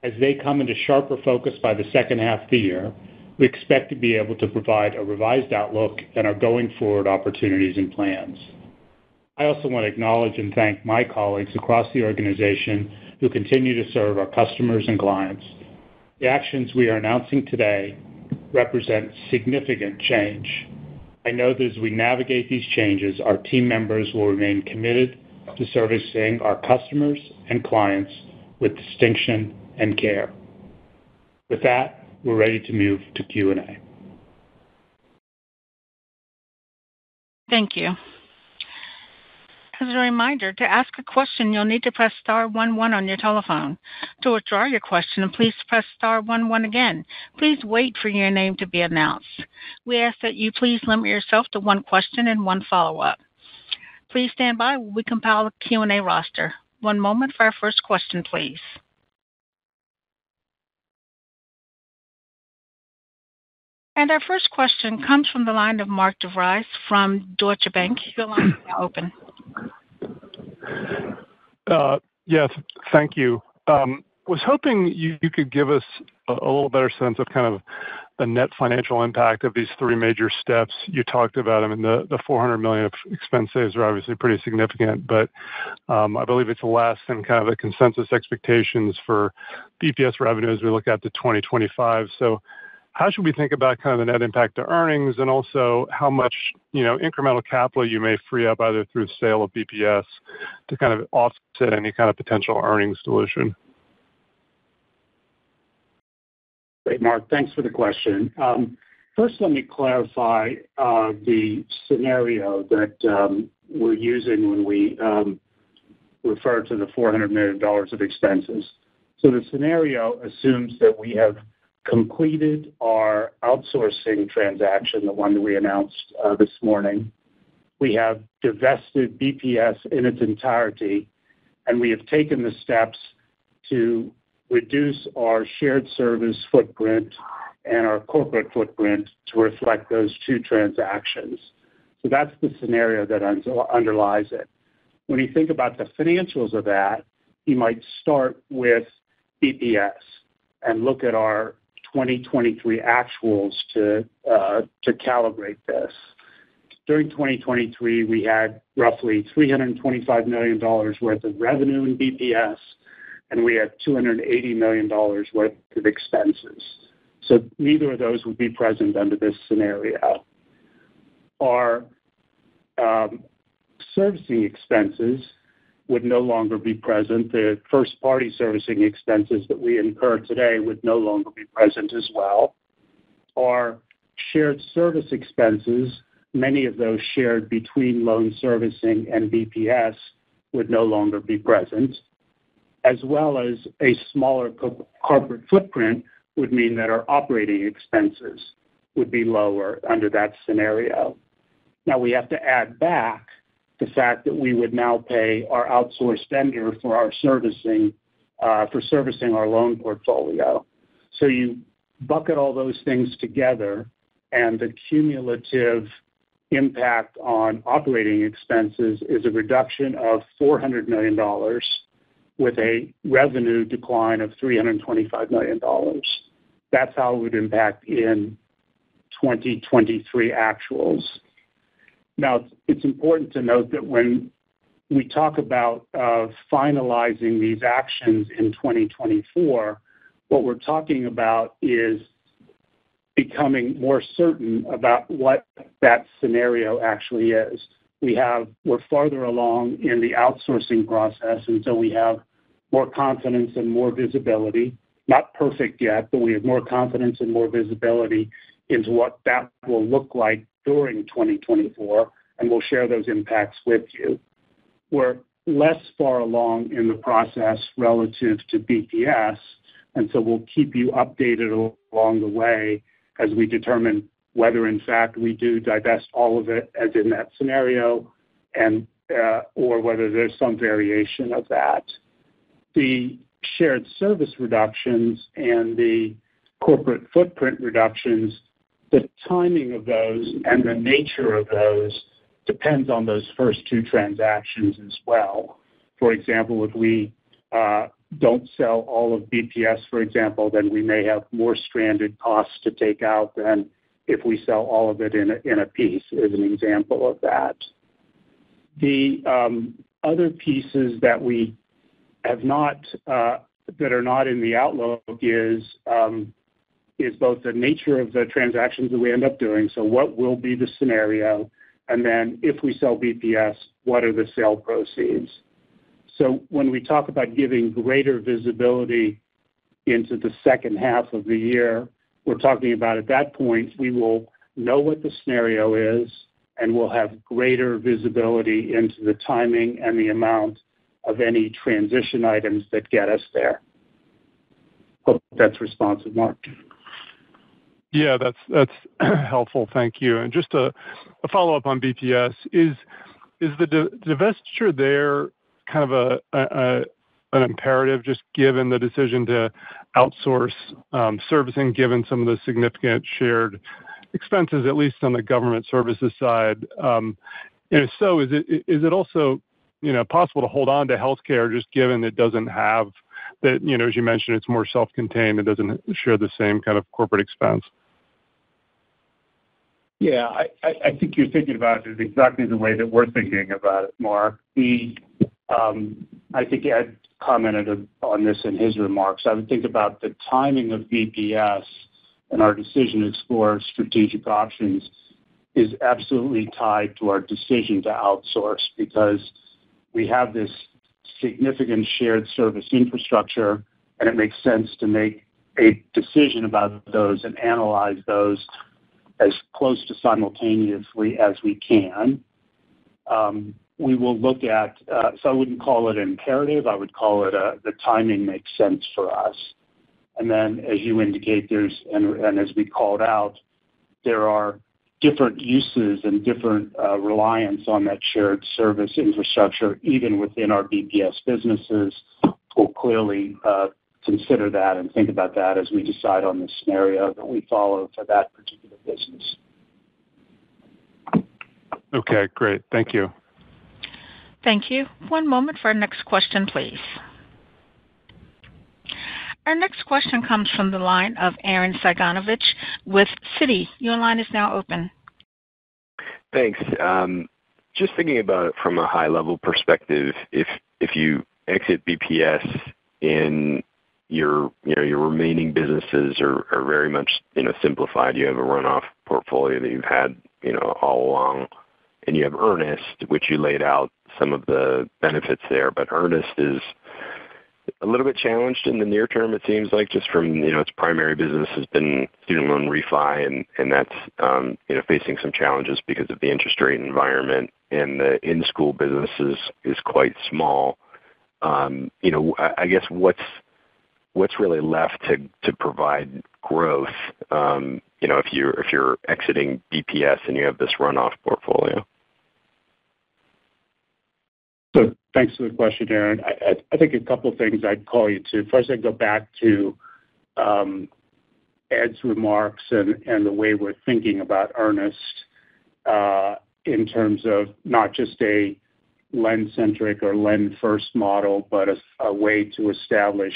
As they come into sharper focus by the second half of the year, we expect to be able to provide a revised outlook and our going-forward opportunities and plans. I also want to acknowledge and thank my colleagues across the organization who continue to serve our customers and clients. The actions we are announcing today represent significant change. I know that as we navigate these changes, our team members will remain committed to servicing our customers and clients with distinction and care. With that, we're ready to move to Q&A. Thank you. As a reminder, to ask a question, you'll need to press star one one on your telephone. To withdraw your question, please press star one one again. Please wait for your name to be announced. We ask that you please limit yourself to one question and one follow-up. Please stand by while we compile a Q&A roster. One moment for our first question, please. And our first question comes from the line of Mark DeVries from Deutsche Bank. Your line is now open. Uh, yes, thank you. Um, was hoping you could give us a little better sense of kind of the net financial impact of these three major steps you talked about. I mean, the 400 million of expense saves are obviously pretty significant, but um, I believe it's less than kind of the consensus expectations for BPS revenue as we look out to 2025. So how should we think about kind of the net impact to earnings and also how much, you know, incremental capital you may free up, either through the sale of BPS, to kind of offset any kind of potential earnings dilution? Great, Mark. Thanks for the question. Um, first, let me clarify uh, the scenario that um, we're using when we um, refer to the $400 million of expenses. So the scenario assumes that we have completed our outsourcing transaction, the one that we announced uh, this morning. We have divested BPS in its entirety, and we have taken the steps to reduce our shared service footprint and our corporate footprint to reflect those two transactions. So that's the scenario that underlies it. When you think about the financials of that, you might start with BPS and look at our 2023 actuals to uh to calibrate this. During 2023, we had roughly $325 million worth of revenue in BPS, and we had $280 million worth of expenses. So neither of those would be present under this scenario. Our servicing expenses would no longer be present. The first-party servicing expenses that we incur today would no longer be present as well. Our shared service expenses, many of those shared between loan servicing and BPS, would no longer be present, as well as a smaller corporate footprint would mean that our operating expenses would be lower under that scenario. Now, we have to add back the fact that we would now pay our outsourced vendor for our servicing, uh, for servicing our loan portfolio. So you bucket all those things together, and the cumulative impact on operating expenses is a reduction of $400 million, with a revenue decline of $325 million. That's how it would impact in 2023 actuals. Now, it's important to note that when we talk about uh, finalizing these actions in 2024, what we're talking about is becoming more certain about what that scenario actually is. We have we're farther along in the outsourcing process, and so we have more confidence and more visibility. Not perfect yet, but we have more confidence and more visibility into what that will look like during 2024, and we'll share those impacts with you. We're less far along in the process relative to BPS, and so we'll keep you updated along the way as we determine whether, in fact, we do divest all of it, as in that scenario, and uh, or whether there's some variation of that. The shared service reductions and the corporate footprint reductions, the timing of those and the nature of those depends on those first two transactions as well. For example, if we uh, don't sell all of BPS, for example, then we may have more stranded costs to take out than if we sell all of it in in a piece, as an example of that. The um, other pieces that we have not uh, that are not in the outlook is um, is both the nature of the transactions that we end up doing, so what will be the scenario, and then if we sell BPS, what are the sale proceeds? So when we talk about giving greater visibility into the second half of the year, we're talking about at that point, we will know what the scenario is, and we'll have greater visibility into the timing and the amount of any transition items that get us there. Hope that's responsive, Mark. Yeah, that's that's helpful. Thank you. And just a follow-up on BPS. Is is the divestiture there kind of an imperative, just given the decision to outsource um, servicing, given some of the significant shared expenses, at least on the government services side? Um, if so, is it is it also, you know, possible to hold on to healthcare, just given it doesn't have the, you know, as you mentioned, it's more self-contained, it doesn't share the same kind of corporate expense? Yeah, I think you're thinking about it exactly the way that we're thinking about it, Mark. Um, I think Ed commented on this in his remarks. I would think about the timing of BPS and our decision to explore strategic options is absolutely tied to our decision to outsource, because we have this significant shared service infrastructure, and it makes sense to make a decision about those and analyze those as close to simultaneously as we can. Um, we will look at, uh, so I wouldn't call it imperative, I would call it, uh, the timing makes sense for us. And then, as you indicate, there's, and as we called out, there are different uses and different uh, reliance on that shared service infrastructure, even within our BPS businesses. We'll clearly uh, consider that and think about that as we decide on the scenario that we follow for that particular business. Okay, great. Thank you. Thank you. One moment for our next question, please. Our next question comes from the line of Arren Cyganovich with Citi. Your line is now open. Thanks. Um, just thinking about it from a high-level perspective, if if you exit BPS and your, you know, your remaining businesses are very much, you know, simplified, you have a runoff portfolio that you've had, you know, all along, and you have Earnest, which you laid out some of the benefits there. But Earnest is a little bit challenged in the near term, it seems like, just from, you know, its primary business has been student loan refi, and and that's, um, you know, facing some challenges because of the interest rate environment, and the in-school business is quite small. Um, you know, I guess, what's what's really left to to provide growth, um, you know, if you're if you're exiting BPS and you have this runoff portfolio? Thanks for the question, Arren. I think a couple of things I'd call you to. First, I'd go back to um, Ed's remarks and the way we're thinking about Earnest uh, in terms of not just a lend-centric or lend-first model, but a way to establish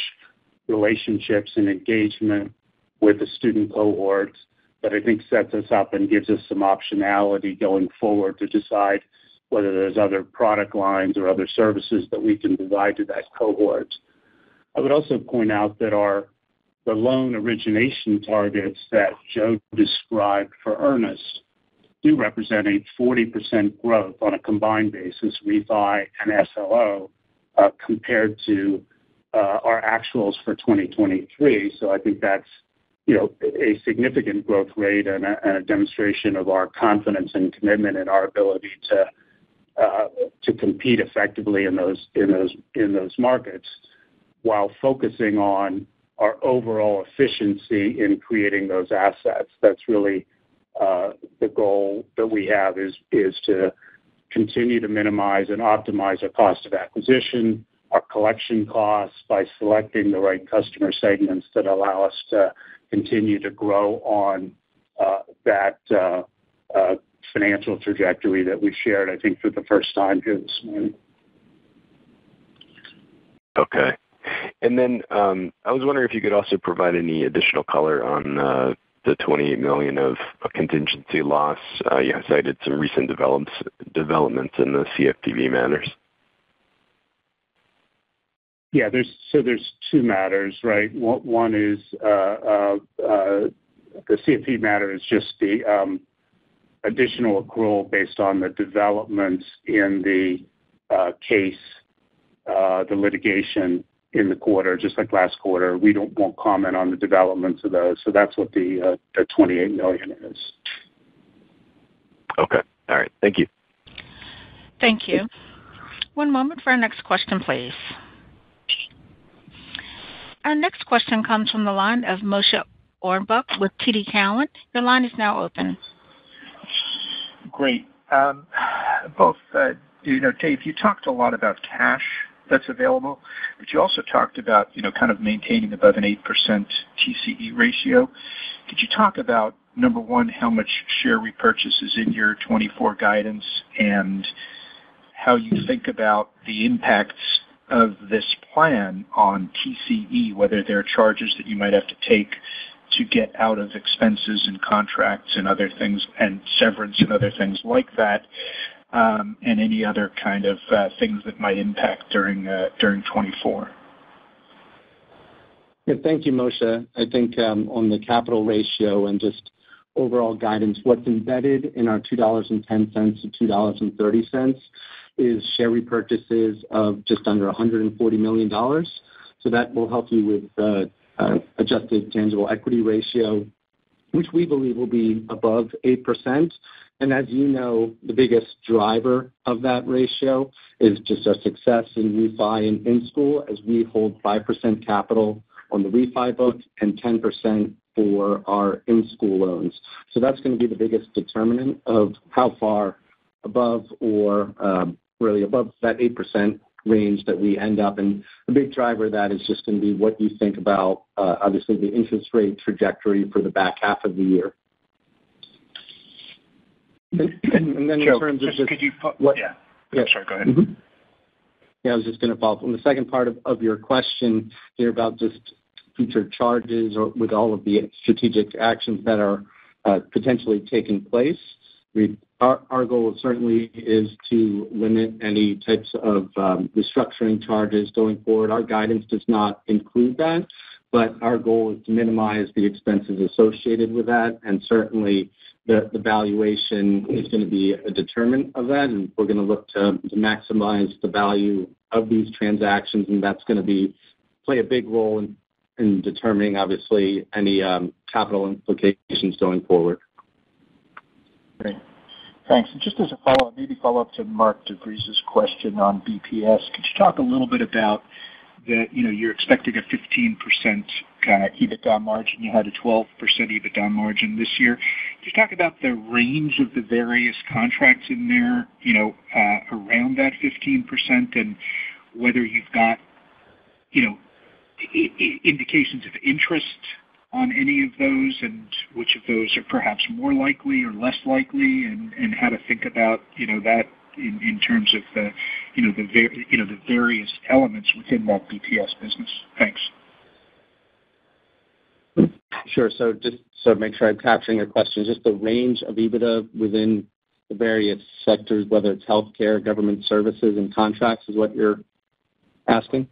relationships and engagement with the student cohorts that I think sets us up and gives us some optionality going forward to decide whether there's other product lines or other services that we can provide to that cohort. I would also point out that our the loan origination targets that Joe described for Earnest do represent a 40% growth on a combined basis, refi and SLO, uh, compared to uh, our actuals for 2023. So I think that's, you know, a significant growth rate and a demonstration of our confidence and commitment in our ability to compete effectively in those in those in those markets, while focusing on our overall efficiency in creating those assets. That's really uh, the goal that we have, is is to continue to minimize and optimize our cost of acquisition, our collection costs, by selecting the right customer segments that allow us to continue to grow on uh, that uh, financial trajectory that we've shared, I think, for the first time here this morning. Okay. And then um I was wondering if you could also provide any additional color on uh, the 28 million of contingency loss. Uh, you cited some recent developments in the CFPB matters. Yeah, there's so there's two matters, right? One is uh, the CFPB matter is just the um, additional accrual based on the developments in the uh, case, uh, the litigation in the quarter, just like last quarter. We won't comment on the developments of those. So that's what uh, the 28 million is. Okay. All right. Thank you. Thank you. One moment for our next question, please. Our next question comes from the line of Moshe Orenbuch with TD Cowen. Your line is now open. Great. Um, both, uh, you know, Dave, you talked a lot about cash that's available, but you also talked about, you know, kind of maintaining above an 8% TCE ratio. Could you talk about, number one, how much share repurchase is in your 2024 guidance, and how you think about the impacts of this plan on TCE, whether there are charges that you might have to take to get out of expenses and contracts and other things, and severance and other things like that, um, and any other kind of uh, things that might impact during 2024? Yeah. Thank you, Moshe. I think, um, on the capital ratio and just overall guidance, what's embedded in our $2.10 to $2.30 is share repurchases of just under $140 million. So that will help you with the Uh, adjusted tangible equity ratio, which we believe will be above 8%. And as you know, the biggest driver of that ratio is just our success in refi and in-school, as we hold 5% capital on the refi book and 10% for our in-school loans. So that's going to be the biggest determinant of how far above or um, really above that 8% range that we end up. And the big driver of that is just going to be what you think about uh, obviously the interest rate trajectory for the back half of the year. And then in terms of just- Joe, could you? Yeah. Yeah. Sorry, go ahead. Mm-hmm. Yeah, I was just going to follow up. On the second part of your question here about just future charges or with all of the strategic actions that are uh, potentially taking place, our goal certainly is to limit any types of um, restructuring charges going forward. Our guidance does not include that, but our goal is to minimize the expenses associated with that, and certainly the valuation is going to be a determinant of that, and we're going to look to maximize the value of these transactions, and that's going to be play a big role in determining, obviously, any um, capital implications going forward. Great. Thanks. Just as a follow-up, maybe follow up to Mark DeVries's question on BPS. Could you talk a little bit about the, you know, you're expecting a 15% kind of EBITDA margin. You had a 12% EBITDA margin this year. Could you talk about the range of the various contracts in there, you know, uh, around that 15%, and whether you've got, you know, indications of interest on any of those, and which of those are perhaps more likely or less likely, and how to think about, you know, that in terms of the, you know, the various elements within that BPS business? Thanks. Sure. So just so make sure I'm capturing your question, just the range of EBITDA within the various sectors, whether it's healthcare, government services, and contracts, is what you're asking?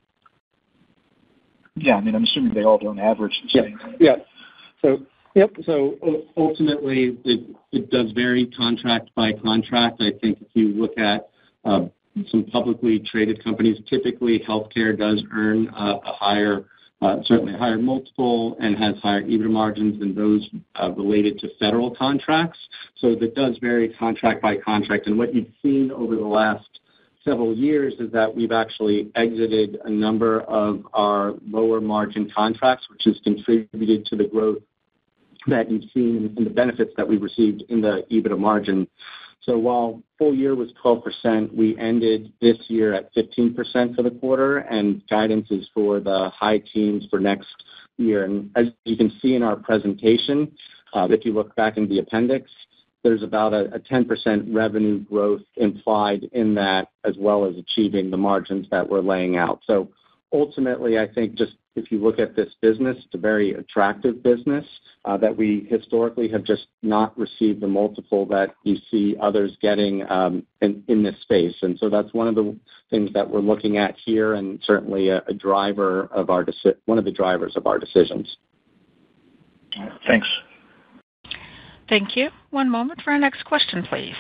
Yeah. I mean, I'm assuming they all don't average the same. Yeah. So yep. So ultimately, it does vary contract by contract. I think if you look at uh, some publicly traded companies, typically healthcare does earn a higher, uh, certainly a higher multiple and has higher EBITDA margins than those uh, related to federal contracts. So that does vary contract by contract. And what you've seen over the last several years is that we've actually exited a number of our lower margin contracts, which has contributed to the growth that you've seen and the benefits that we've received in the EBITDA margin. So while full year was 12%, we ended this year at 15% for the quarter, and guidance is for the high teens for next year. And as you can see in our presentation, uh, if you look back in the appendix, there's about a 10% revenue growth implied in that, as well as achieving the margins that we're laying out. So ultimately, I think just if you look at this business, it's a very attractive business uh, that we historically have just not received the multiple that you see others getting um, in this space. And so that's one of the things that we're looking at here and certainly a driver of our one of the drivers of our decisions. Thanks. Thank you. One moment for our next question, please.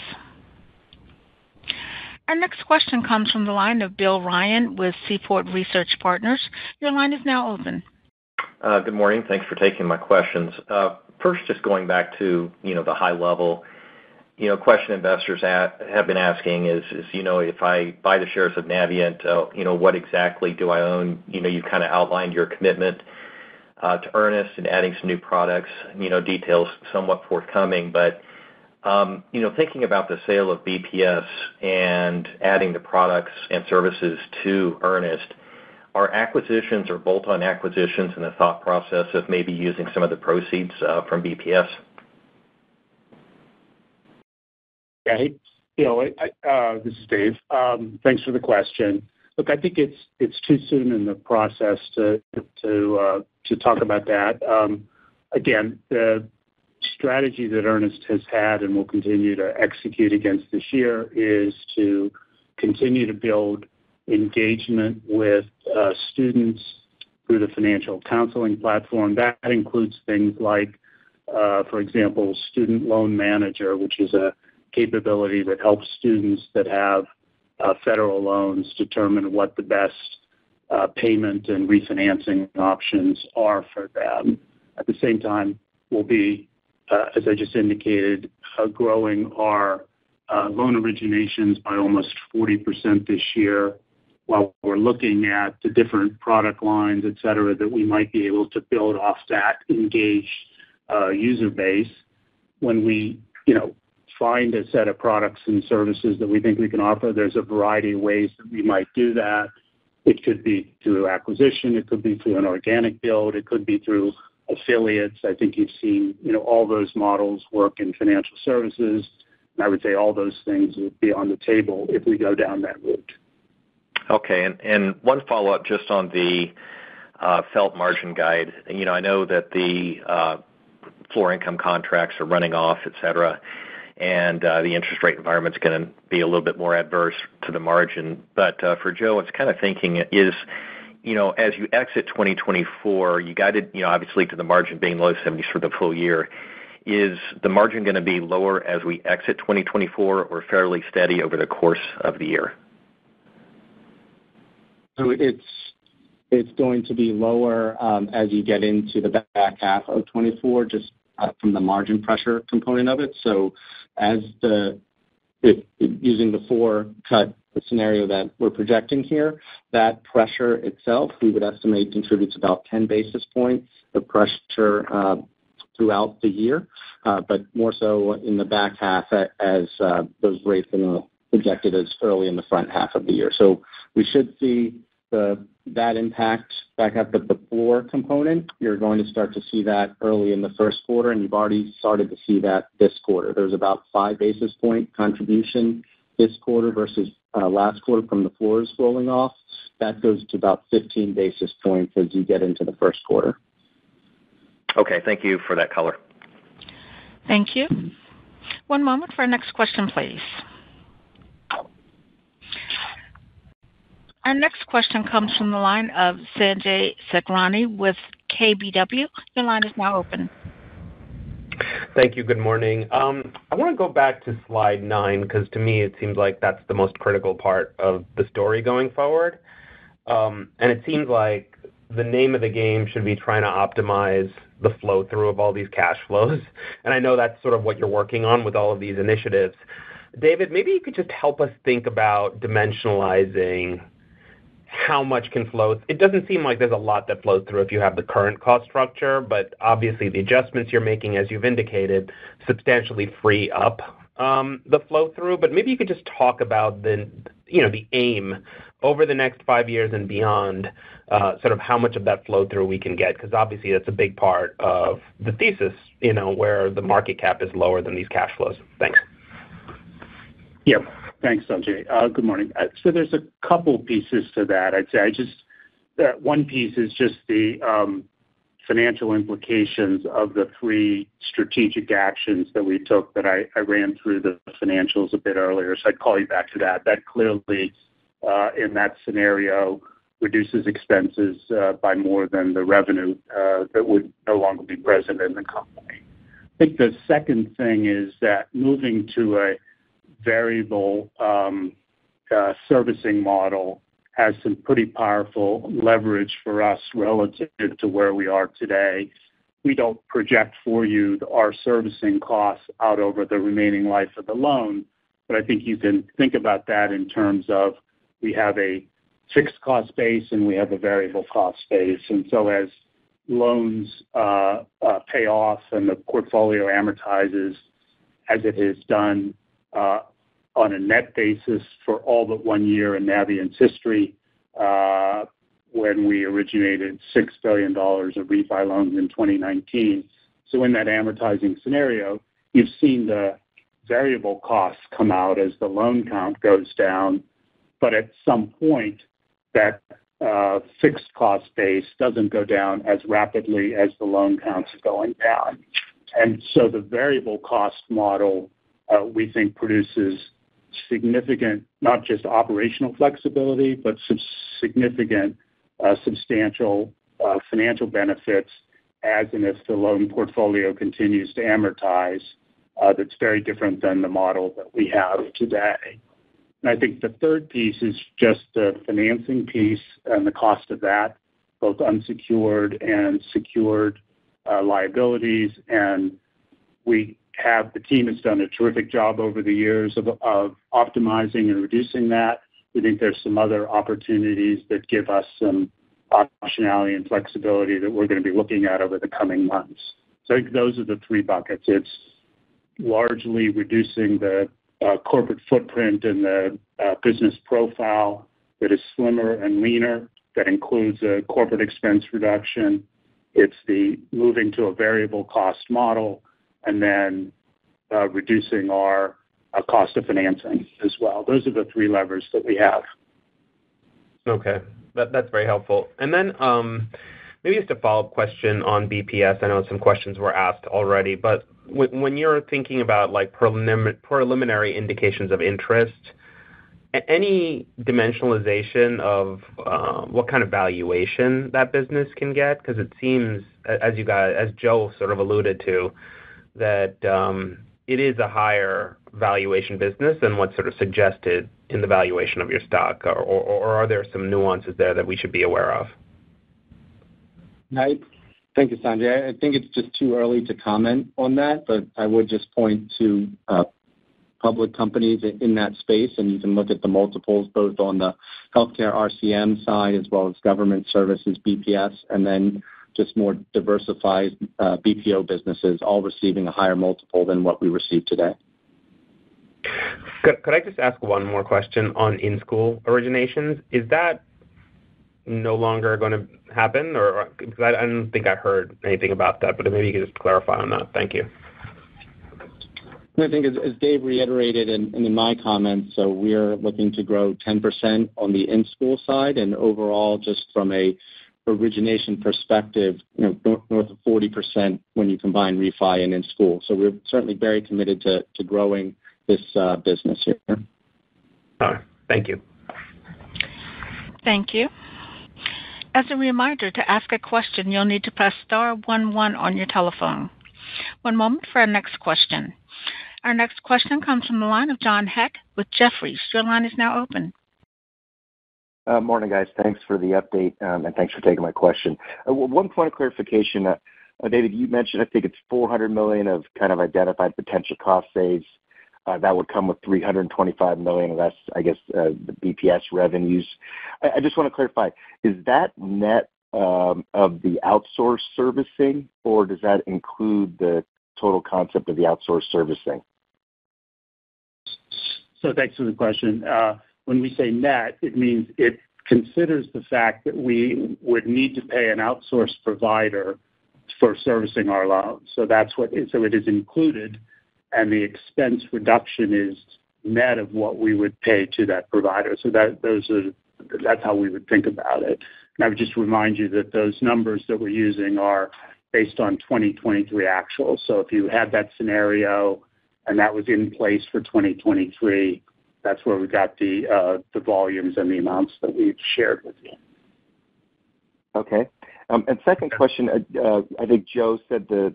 Our next question comes from the line of Bill Ryan with Seaport Research Partners. Your line is now open. Good morning. Thanks for taking my questions. First, just going back to you know the high level You know, question investors have been asking is, you know, if I buy the shares of Navient, uh, you know, what exactly do I own? You kind of outlined your commitment to Uh, Earnest and adding some new products, you know, details somewhat forthcoming. But, um, you know, thinking about the sale of BPS and adding the products and services to Earnest, are acquisitions or bolt-on acquisitions in the thought process of maybe using some of the proceeds uh, from BPS? Yeah, hey, Bill. Uh, this is Dave. Um, thanks for the question. Look, I think it's too soon in the process to to talk about that. Um, again, the strategy that Earnest has had and will continue to execute against this year is to continue to build engagement with uh, students through the financial counseling platform. That includes things like, uh, for example, Student Loan Manager, which is a capability that helps students that have uh, federal loans determine what the best Uh, payment and refinancing options are for them. At the same time, we'll be, uh, as I just indicated, uh, growing our loan originations by almost 40% this year while we're looking at the different product lines, et cetera, that we might be able to build off that engaged user base. When we you know find a set of products and services that we think we can offer, there's a variety of ways that we might do that. It could be through acquisition, it could be through an organic build, it could be through affiliates. I think you've seen all those models work in financial services. I would say all those things would be on the table if we go down that route. Okay. And one follow-up just on the uh, FFELP margin guide. You know, I know that the uh, floor income contracts are running off, et cetera, and uh, the interest rate environment's going to be a little bit more adverse to the margin. But uh, for Joe, it's kind of thinking is, you know, as you exit 2024, you guided you know, obviously to the margin being low 70s for the full year. Is the margin going to be lower as we exit 2024 or fairly steady over the course of the year? So it's it's going to be lower um, as you get into the back half of 2024, just from the margin pressure component of it. So as the using the four-cut scenario that we're projecting here, that pressure itself, we would estimate contributes about 10 basis points of pressure uh, throughout the year. Uh, but more so in the back half as uh, those rates are projected as early in the front half of the year. So we should see that impact back up at the floor component. You're going to start to see that early in the first quarter, and you've already started to see that this quarter. There's about five basis point contribution this quarter versus uh, last quarter from the floors rolling off. That goes to about 15 basis points as you get into the first quarter. Okay. Thank you for that color. Thank you. One moment for our next question, please. Our next question comes from the line of Sanjay Sakhrani with KBW. Your line is now open. Thank you. Good morning. I want to go back to slide nine because to me it seems like that's the most critical part of the story going forward. Um and it seems like the name of the game should be trying to optimize the flow-through of all these cash flows. And I know that's sort of what you're working on with all of these initiatives. David, maybe you could just help us think about dimensionalizing how much can flow. It doesn't seem like there's a lot that flows through if you have the current cost structure, but obviously the adjustments you're making, as you've indicated, substantially free up um, the flow-through. But maybe you could just talk about the you know, the aim over the next five years and beyond, uh, sort of how much of that flow-through we can get, because obviously that's a big part of the thesis, you know, where the market cap is lower than these cash flows. Thanks. Thanks, Sanjay. Uh, good morning. Uh, so there's a couple pieces to that. I'd say I just, uh, one piece is just the um, financial implications of the three strategic actions that we took that I ran through the financials a bit earlier. So I'd call you back to that. That clearly, in that scenario, reduces expenses by more than the revenue that would no longer be present in the company. I think the second thing is that moving to a variable um, uh, servicing model has some pretty powerful leverage for us relative to where we are today. We don't project for you our servicing costs out over the remaining life of the loan, but I think you can think about that in terms of we have a fixed cost base, and we have a variable cost base. And so as loans uh, uh, pay off and the portfolio amortizes as it has done Uh, on a net basis for all but one year in Navient's history, uh, when we originated $6 billion of refi loans in 2019. So In that amortizing scenario, you've seen the variable costs come out as the loan count goes down. But at some point, that uh, fixed cost base doesn't go down as rapidly as the loan counts are going down. And so the variable cost model, Uh, we think produces significant, not just operational flexibility, but significant, uh, substantial uh, financial benefits as and if the loan portfolio continues to amortize, that's very different than the model that we have today. And I think the third piece is just the financing piece and the cost of that, both unsecured and secured liabilities. Have the team has done a terrific job over the years of optimizing and reducing that. We think there's some other opportunities that give us some optionality and flexibility that we're gonna be looking at over the coming months. I think those are the three buckets. It's largely reducing the uh, corporate footprint and the uh, business profile that is slimmer and leaner, that includes a corporate expense reduction. It's the moving to a variable cost model and then uh, reducing our uh, cost of financing as well. Those are the three levers that we have. Okay. That's very helpful. And then um, maybe just a follow-up question on BPS. I know some questions were asked already, but when you're thinking about, like, preliminary indications of interest, any dimensionalization of um, what kind of valuation that business can get? Because it seems, as you got as Joe sort of alluded to, that um, it is a higher valuation business than what's sort of suggested in the valuation of your stock. Or are there some nuances there that we should be aware of? Thank you, Sanjay. I think it's just too early to comment on that, but I would just point to uh, public companies in that space, and you can look at the multiples both on the healthcare RCM side as well as government services BPS, and then just more diversified uh, BPO businesses all receiving a higher multiple than what we receive today. Could I just ask one more question on in-school originations? Is that no longer gonna happen or? Because I don't think I heard anything about that, but maybe you could just clarify on that. Thank you. I think as Dave reiterated in my comments, so we're looking to grow 10% on the in-school side and overall just from a origination perspective, you know, north of 40% when you combine refi and in-school. So we're certainly very committed to growing this uh, business here. All right. Thank you. Thank you. As a reminder, to ask a question, you'll need to press star one one on your telephone. One moment for our next question. Our next question comes from the line of John Hecht with Jefferies. Your line is now open. Uh, morning, guys. Thanks for the update, um, and thanks for taking my question. Uh, one point of clarification. Uh, David, you mentioned, I think it's 400 million of kind of identified potential cost saves, that would come with $325 million, that's, I guess, the BPS revenues. I just wanna clarify, is that net um, of the outsourced servicing, or does that include the total concept of the outsourced servicing? So thanks for the question. When we say net, it means it considers the fact that we would need to pay an outsourced provider for servicing our loans. So that's what so it is included, and the expense reduction is net of what we would pay to that provider. So that those are that's how we would think about it. And I would just remind you that those numbers that we're using are based on 2023 actuals. So if you had that scenario and that was in place for 2023, that's where we got uh, the volumes and the amounts that we've shared with you. Okay. Um, second question, uh, uh, I think Joe said the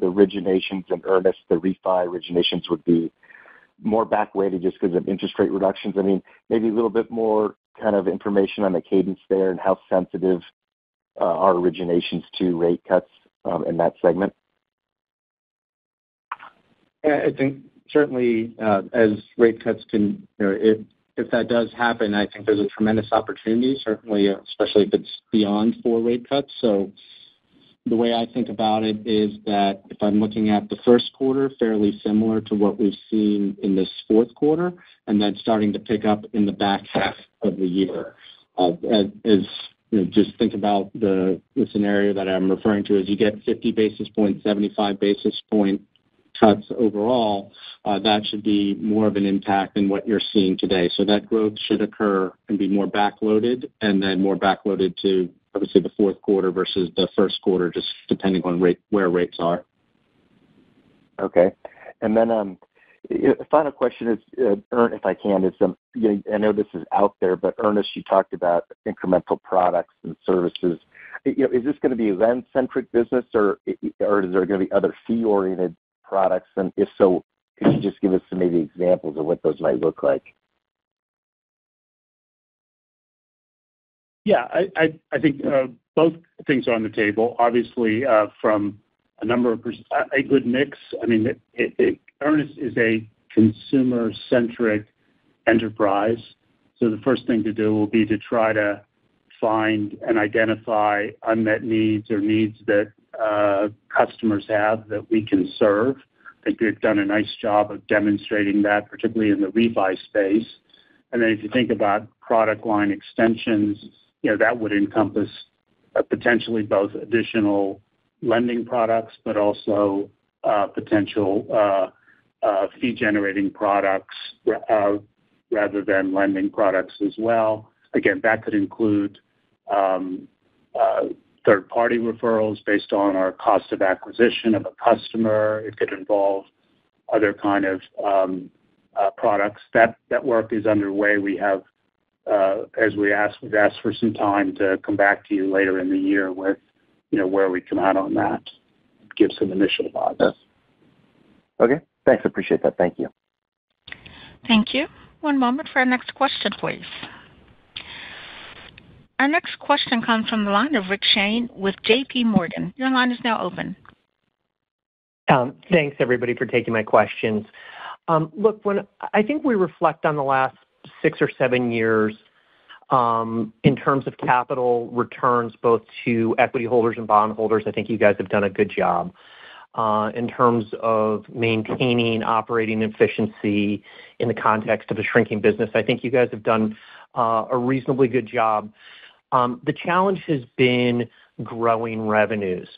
originations in Earnest, the refi originations would be more back-weighted just because of interest rate reductions. I mean, maybe a little bit more kind of information on the cadence there and how sensitive are originations to rate cuts um, in that segment. I think certainly, uh, as rate cuts can, if that does happen, I think there's a tremendous opportunity, certainly, uh, especially if it's beyond four rate cuts. So the way I think about it is that if I'm looking at the first quarter, fairly similar to what we've seen in this fourth quarter, and then starting to pick up in the back half of the year. Uh, as you know, just think about the scenario that I'm referring to. As you get 50 basis points, 75 basis point cuts overall, uh, that should be more of an impact than what you're seeing today. So that growth should occur and be more backloaded, and then more backloaded to, obviously, the fourth quarter versus the first quarter, just depending on where rates are. Okay. And then, um, a final question is, uh, Earnest, if I can, um, you know, I know this is out there, but Earnest, you talked about incremental products and services. You know, is this gonna be lend-centric business or, or is there gonna be other fee-oriented products? And if so, could you just give us some maybe examples of what those might look like? Yeah. I think uh, both things are on the table. Obviously, uh, from a number of a good mix. I mean, Earnest is a consumer-centric enterprise. So the first thing to do will be to try to find and identify unmet needs or needs that uh, customers have that we can serve. I think we've done a nice job of demonstrating that, particularly in the refi space. And then if you think about product line extensions, you know, that would encompass uh, potentially both additional lending products, but also uh, potential fee-generating products rather than lending products as well. Again, that could include Um, uh, third-party referrals based on our cost of acquisition of a customer. It could involve other kind of um, uh, products. That that work is underway. We have, uh, as we asked, we've asked for some time to come back to you later in the year with, you know, where we come out on that, give some initial thoughts. Okay. Thanks. Appreciate that. Thank you. Thank you. One moment for our next question, please. Our next question comes from the line of Rick Shane with JPMorgan. Your line is now open. Um, thanks everybody for taking my questions. Um, look, when I think we reflect on the last six or seven years, um, in terms of capital returns, both to equity holders and bondholders, I think you guys have done a good job. Uh, in terms of maintaining operating efficiency in the context of a shrinking business, I think you guys have done uh, a reasonably good job. Um, the challenge has been growing revenues.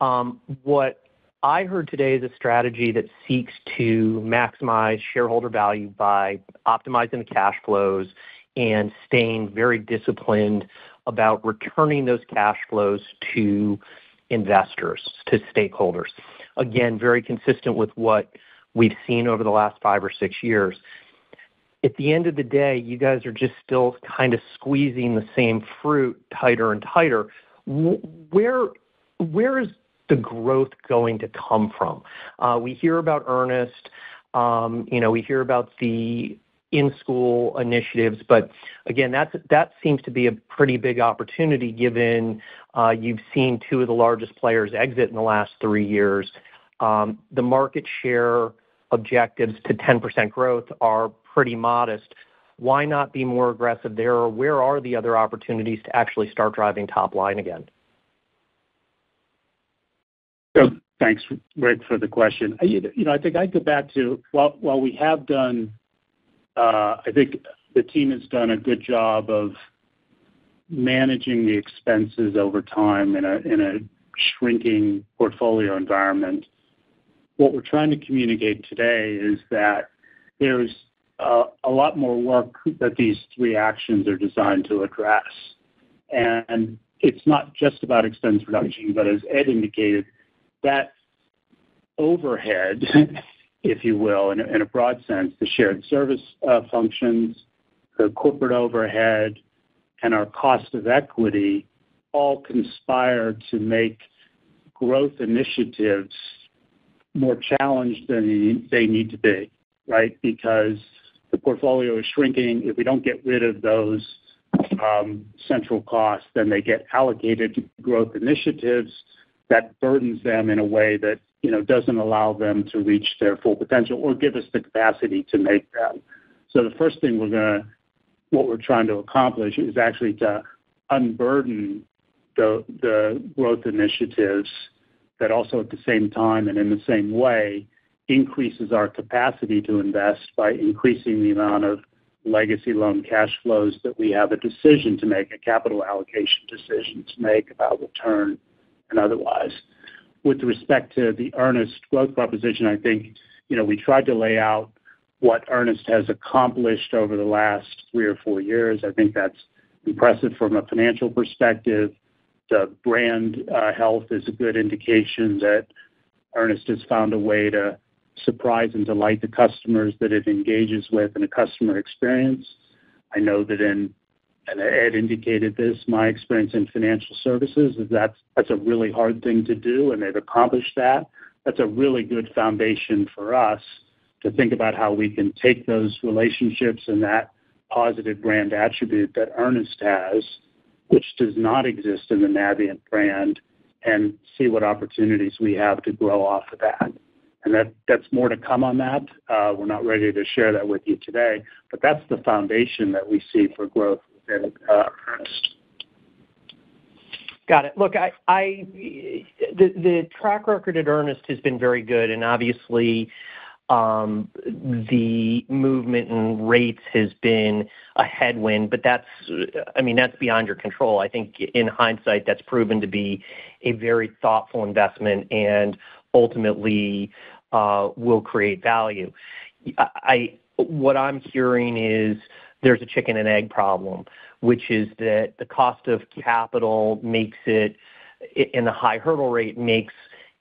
Um, what I heard today is a strategy that seeks to maximize shareholder value by optimizing the cash flows and staying very disciplined about returning those cash flows to investors, to stakeholders. Again, very consistent with what we've seen over the last five or six years. At the end of the day, you guys are just still kind of squeezing the same fruit tighter and tighter. Where, where is the growth going to come from? Uh, we hear about Earnest, um, you know, we hear about the in-school initiatives, but again, that seems to be a pretty big opportunity given uh, you've seen two of the largest players exit in the last three years. Um, the market share objectives to 10% growth are pretty modest. Why not be more aggressive there? Or where are the other opportunities to actually start driving top line again? Thanks, Rick, for the question. You know, I think I'd go back to while we have done, uh, I think the team has done a good job of managing the expenses over time in a shrinking portfolio environment. What we're trying to communicate today is that there's uh, a lot more work that these three actions are designed to address. And it's not just about expense reduction, but as Ed indicated, that overhead, if you will, in a broad sense, the shared service uh, functions, the corporate overhead, and our cost of equity all conspire to make growth initiatives more challenged than they need to be, right? Because the portfolio is shrinking. If we don't get rid of those um, central costs, then they get allocated to growth initiatives that burdens them in a way that, you know, doesn't allow them to reach their full potential or give us the capacity to make them. So the first thing what we're trying to accomplish is actually to unburden the growth initiatives that also at the same time and in the same way increases our capacity to invest by increasing the amount of legacy loan cash flows that we have a decision to make, a capital allocation decision to make about return and otherwise. With respect to the Earnest growth proposition, I think, you know, we tried to lay out what Earnest has accomplished over the last three or four years. I think that's impressive from a financial perspective. Brand uh, health is a good indication that Earnest has found a way to surprise and delight the customers that it engages with in a customer experience. I know that in, and Ed indicated this, my experience in financial services is that's a really hard thing to do, and they've accomplished that. That's a really good foundation for us to think about how we can take those relationships and that positive brand attribute that Earnest has, which does not exist in the Navient brand, and see what opportunities we have to grow off of that. And that that's more to come on that. Uh, we're not ready to share that with you today, but that's the foundation that we see for growth within uh, Earnest. Got it. Look, I the the track record at Earnest has been very good, and obviously, Um, the movement in rates has been a headwind, but that's, I mean, that's beyond your control. I think in hindsight, that's proven to be a very thoughtful investment and ultimately uh, will create value. I what I'm hearing is there's a chicken and egg problem, which is that the cost of capital makes it, and the high hurdle rate makes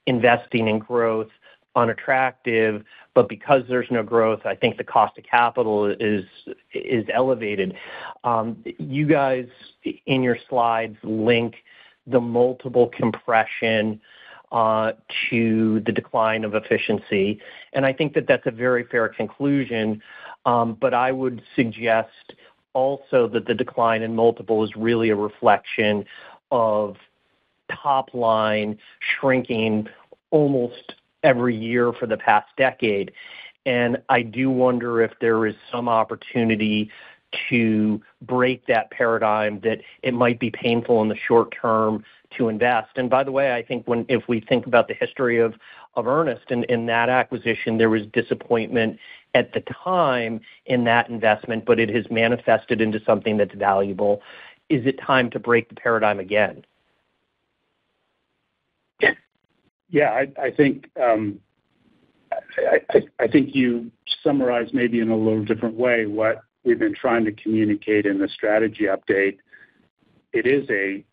investing in growth unattractive. But because there's no growth, I think the cost of capital is is elevated. Um, you guys, in your slides, link the multiple compression uh, to the decline of efficiency, and I think that that's a very fair conclusion. Um, but I would suggest also that the decline in multiple is really a reflection of top line shrinking almost every year for the past decade. And I do wonder if there is some opportunity to break that paradigm that it might be painful in the short term to invest. And by the way, I think when if we think about the history of Earnest in that acquisition, there was disappointment at the time in that investment, but it has manifested into something that's valuable. Is it time to break the paradigm again? Yeah, I I think um I think you summarized maybe in a little different way what we've been trying to communicate in the strategy update. It is a,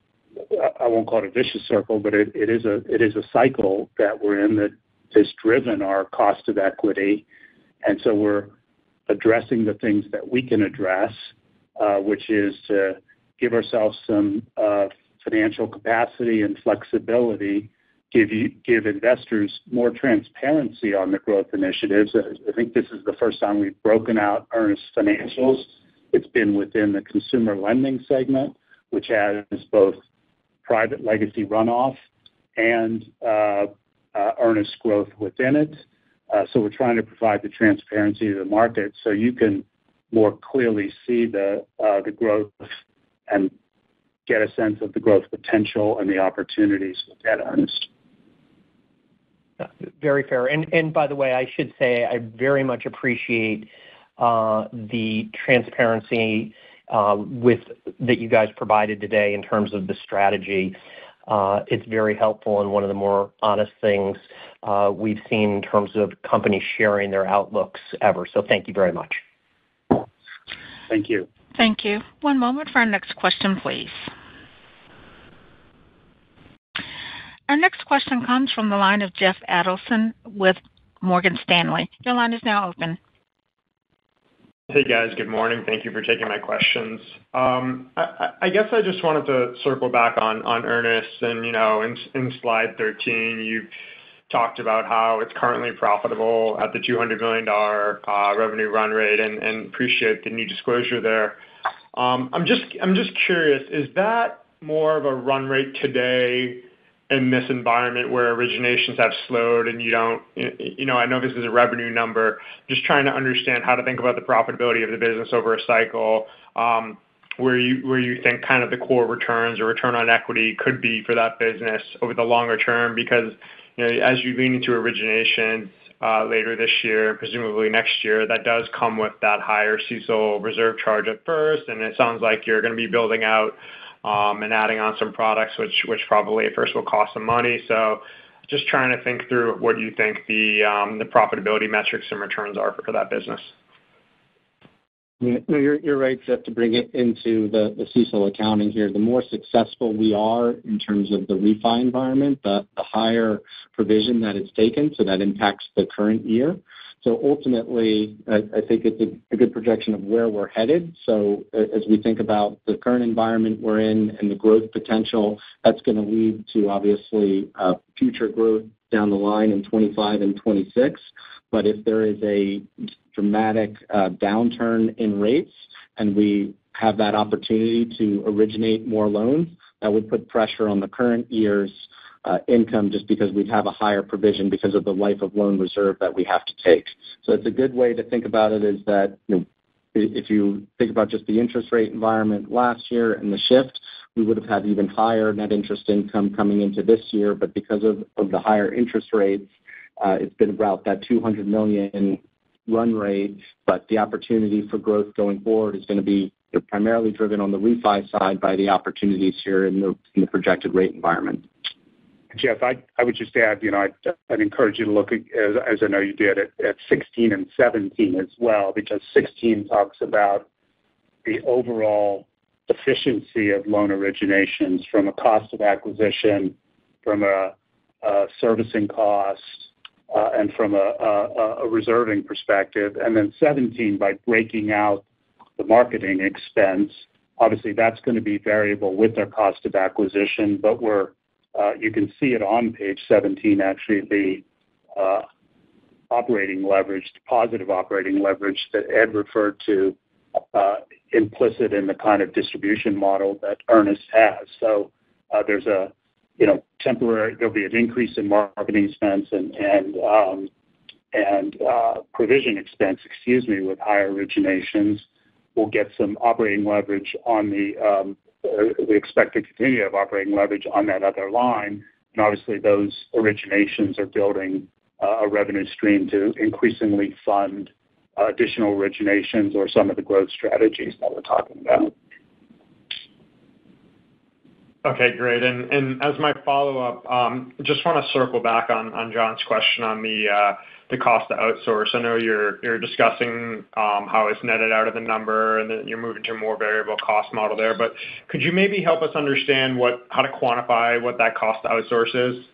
I won't call it a vicious circle, but it is a it is a cycle that we're in that has driven our cost of equity. And so we're addressing the things that we can address, which is to give ourselves some financial capacity and flexibility, give investors more transparency on the growth initiatives. I think this is the first time we've broken out Earnest financials. It's been within the consumer lending segment, which has both private legacy runoff and uh, uh, Earnest growth within it. Uh, so we're trying to provide the transparency to the market so you can more clearly see the growth and get a sense of the growth potential and the opportunities within Earnest. Very fair. And by the way, I should say I very much appreciate uh, the transparency uh, that you guys provided today in terms of the strategy. Uh, it's very helpful and one of the more honest things we've seen in terms of companies sharing their outlooks ever. So thank you very much. Thank you. Thank you. One moment for our next question, please. Our next question comes from the line of Jeff Adelson with Morgan Stanley. Your line is now open. Hey, guys. Good morning. Thank you for taking my questions. Um, I guess I just wanted to circle back on Earnest. And you know in slide 13, you've talked about how it's currently profitable at the $200 million uh, revenue run rate and appreciate the new disclosure there. Um, I'm just curious, is that more of a run rate today in this environment where originations have slowed and you don't, you know, I know this is a revenue number, just trying to understand how to think about the profitability of the business over a cycle, um, where you where you think kind of the core returns or return on equity could be for that business over the longer term. Because, you know, as you lean into originations uh, later this year, presumably next year, that does come with that higher CECL reserve charge at first, and it sounds like you're going to be building out Um, and adding on some products, which which probably at first will cost some money. So just trying to think through what you think the um, the profitability metrics and returns are for that business. No, you're right, Jeff, to bring it into the CECL accounting here. The more successful we are in terms of the refi environment, the higher provision that it's taken, so that impacts the current year. So ultimately, I think it's a good projection of where we're headed. So as we think about the current environment we're in and the growth potential, that's going to lead to obviously uh, future growth down the line in 2025 and 2026. If there is a dramatic uh, downturn in rates and we have that opportunity to originate more loans, that would put pressure on the current year's Uh, income just because we'd have a higher provision because of the life of loan reserve that we have to take. So it's a good way to think about it is that if you think about just the interest rate environment last year and the shift, we would have had even higher net interest income coming into this year. But because of the higher interest rates, uh, it's been about that 200 million run rate. But the opportunity for growth going forward is going to be primarily driven on the refi side by the opportunities here in the projected rate environment. Jeff, I would just add, you know, I'd encourage you to look, as I know you did, at 16 and 17 as well, because 16 talks about the overall efficiency of loan originations from a cost of acquisition, from a servicing cost, uh, and from a reserving perspective. and then 17 by breaking out the marketing expense. Obviously, that's going to be variable with our cost of acquisition. Uh, you can see it on page 17, actually, the uh, operating leverage, the positive operating leverage that Ed referred to uh, implicit in the kind of distribution model that Earnest has. So uh there's a you know temporary there'll be an increase in marketing expense and and um, and provision expense, excuse me, with higher originations. Um, Uh, we expect to continue to have operating leverage on that other line. And obviously, those originations are building uh, a revenue stream to increasingly fund additional originations or some of the growth strategies that we're talking about. Okay, great. As my follow-up, um, just want to circle back on John's question on the uh, cost to outsource. I know you're you're discussing um, how it's netted out of the number and that you're moving to a more variable cost model there. But could you maybe help us understand what how to quantify what that cost to outsource is?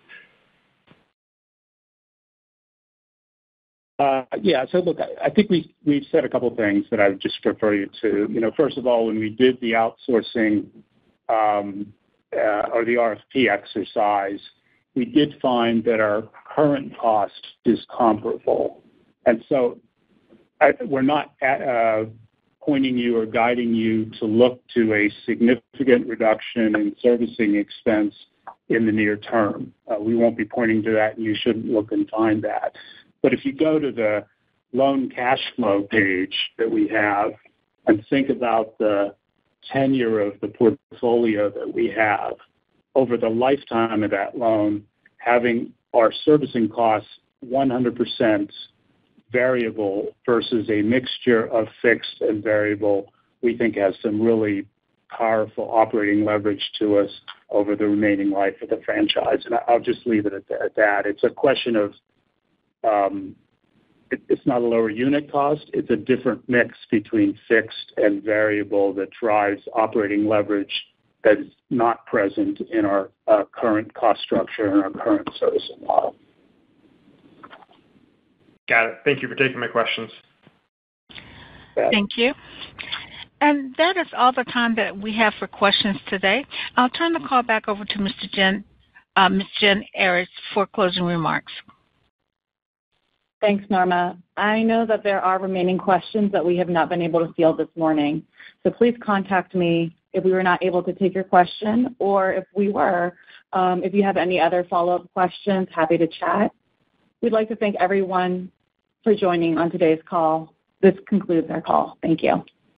Uh, yeah. So look, I think we've said a couple of things that I would just refer you to. You know, First of all, when we did the outsourcing um, uh, or the RFP exercise, we did find that our current cost is comparable. And so we're not uh, pointing you or guiding you to look to a significant reduction in servicing expense in the near term. Uh, we won't be pointing to that, and you shouldn't look and find that. But if you go to the loan cash flow page that we have and think about the tenure of the portfolio that we have over the lifetime of that loan, having our servicing costs 100% variable versus a mixture of fixed and variable, we think has some really powerful operating leverage to us over the remaining life of the franchise. And I'll just leave it at that. It's a question of, um, it's not a lower unit cost. It's a different mix between fixed and variable that drives operating leverage that's not present in our uh, current cost structure and our current servicing model. Got it. Thank you for taking my questions. Thank you. And that is all the time that we have for questions today. I'll turn the call back over to Ms. Jen uh, Earyes for closing remarks. Thanks, Norma. I know that there are remaining questions that we have not been able to field this morning. So please contact me if we were not able to take your question, or if we were, um, if you have any other follow-up questions, happy to chat. We'd like to thank everyone for joining on today's call. This concludes our call. Thank you.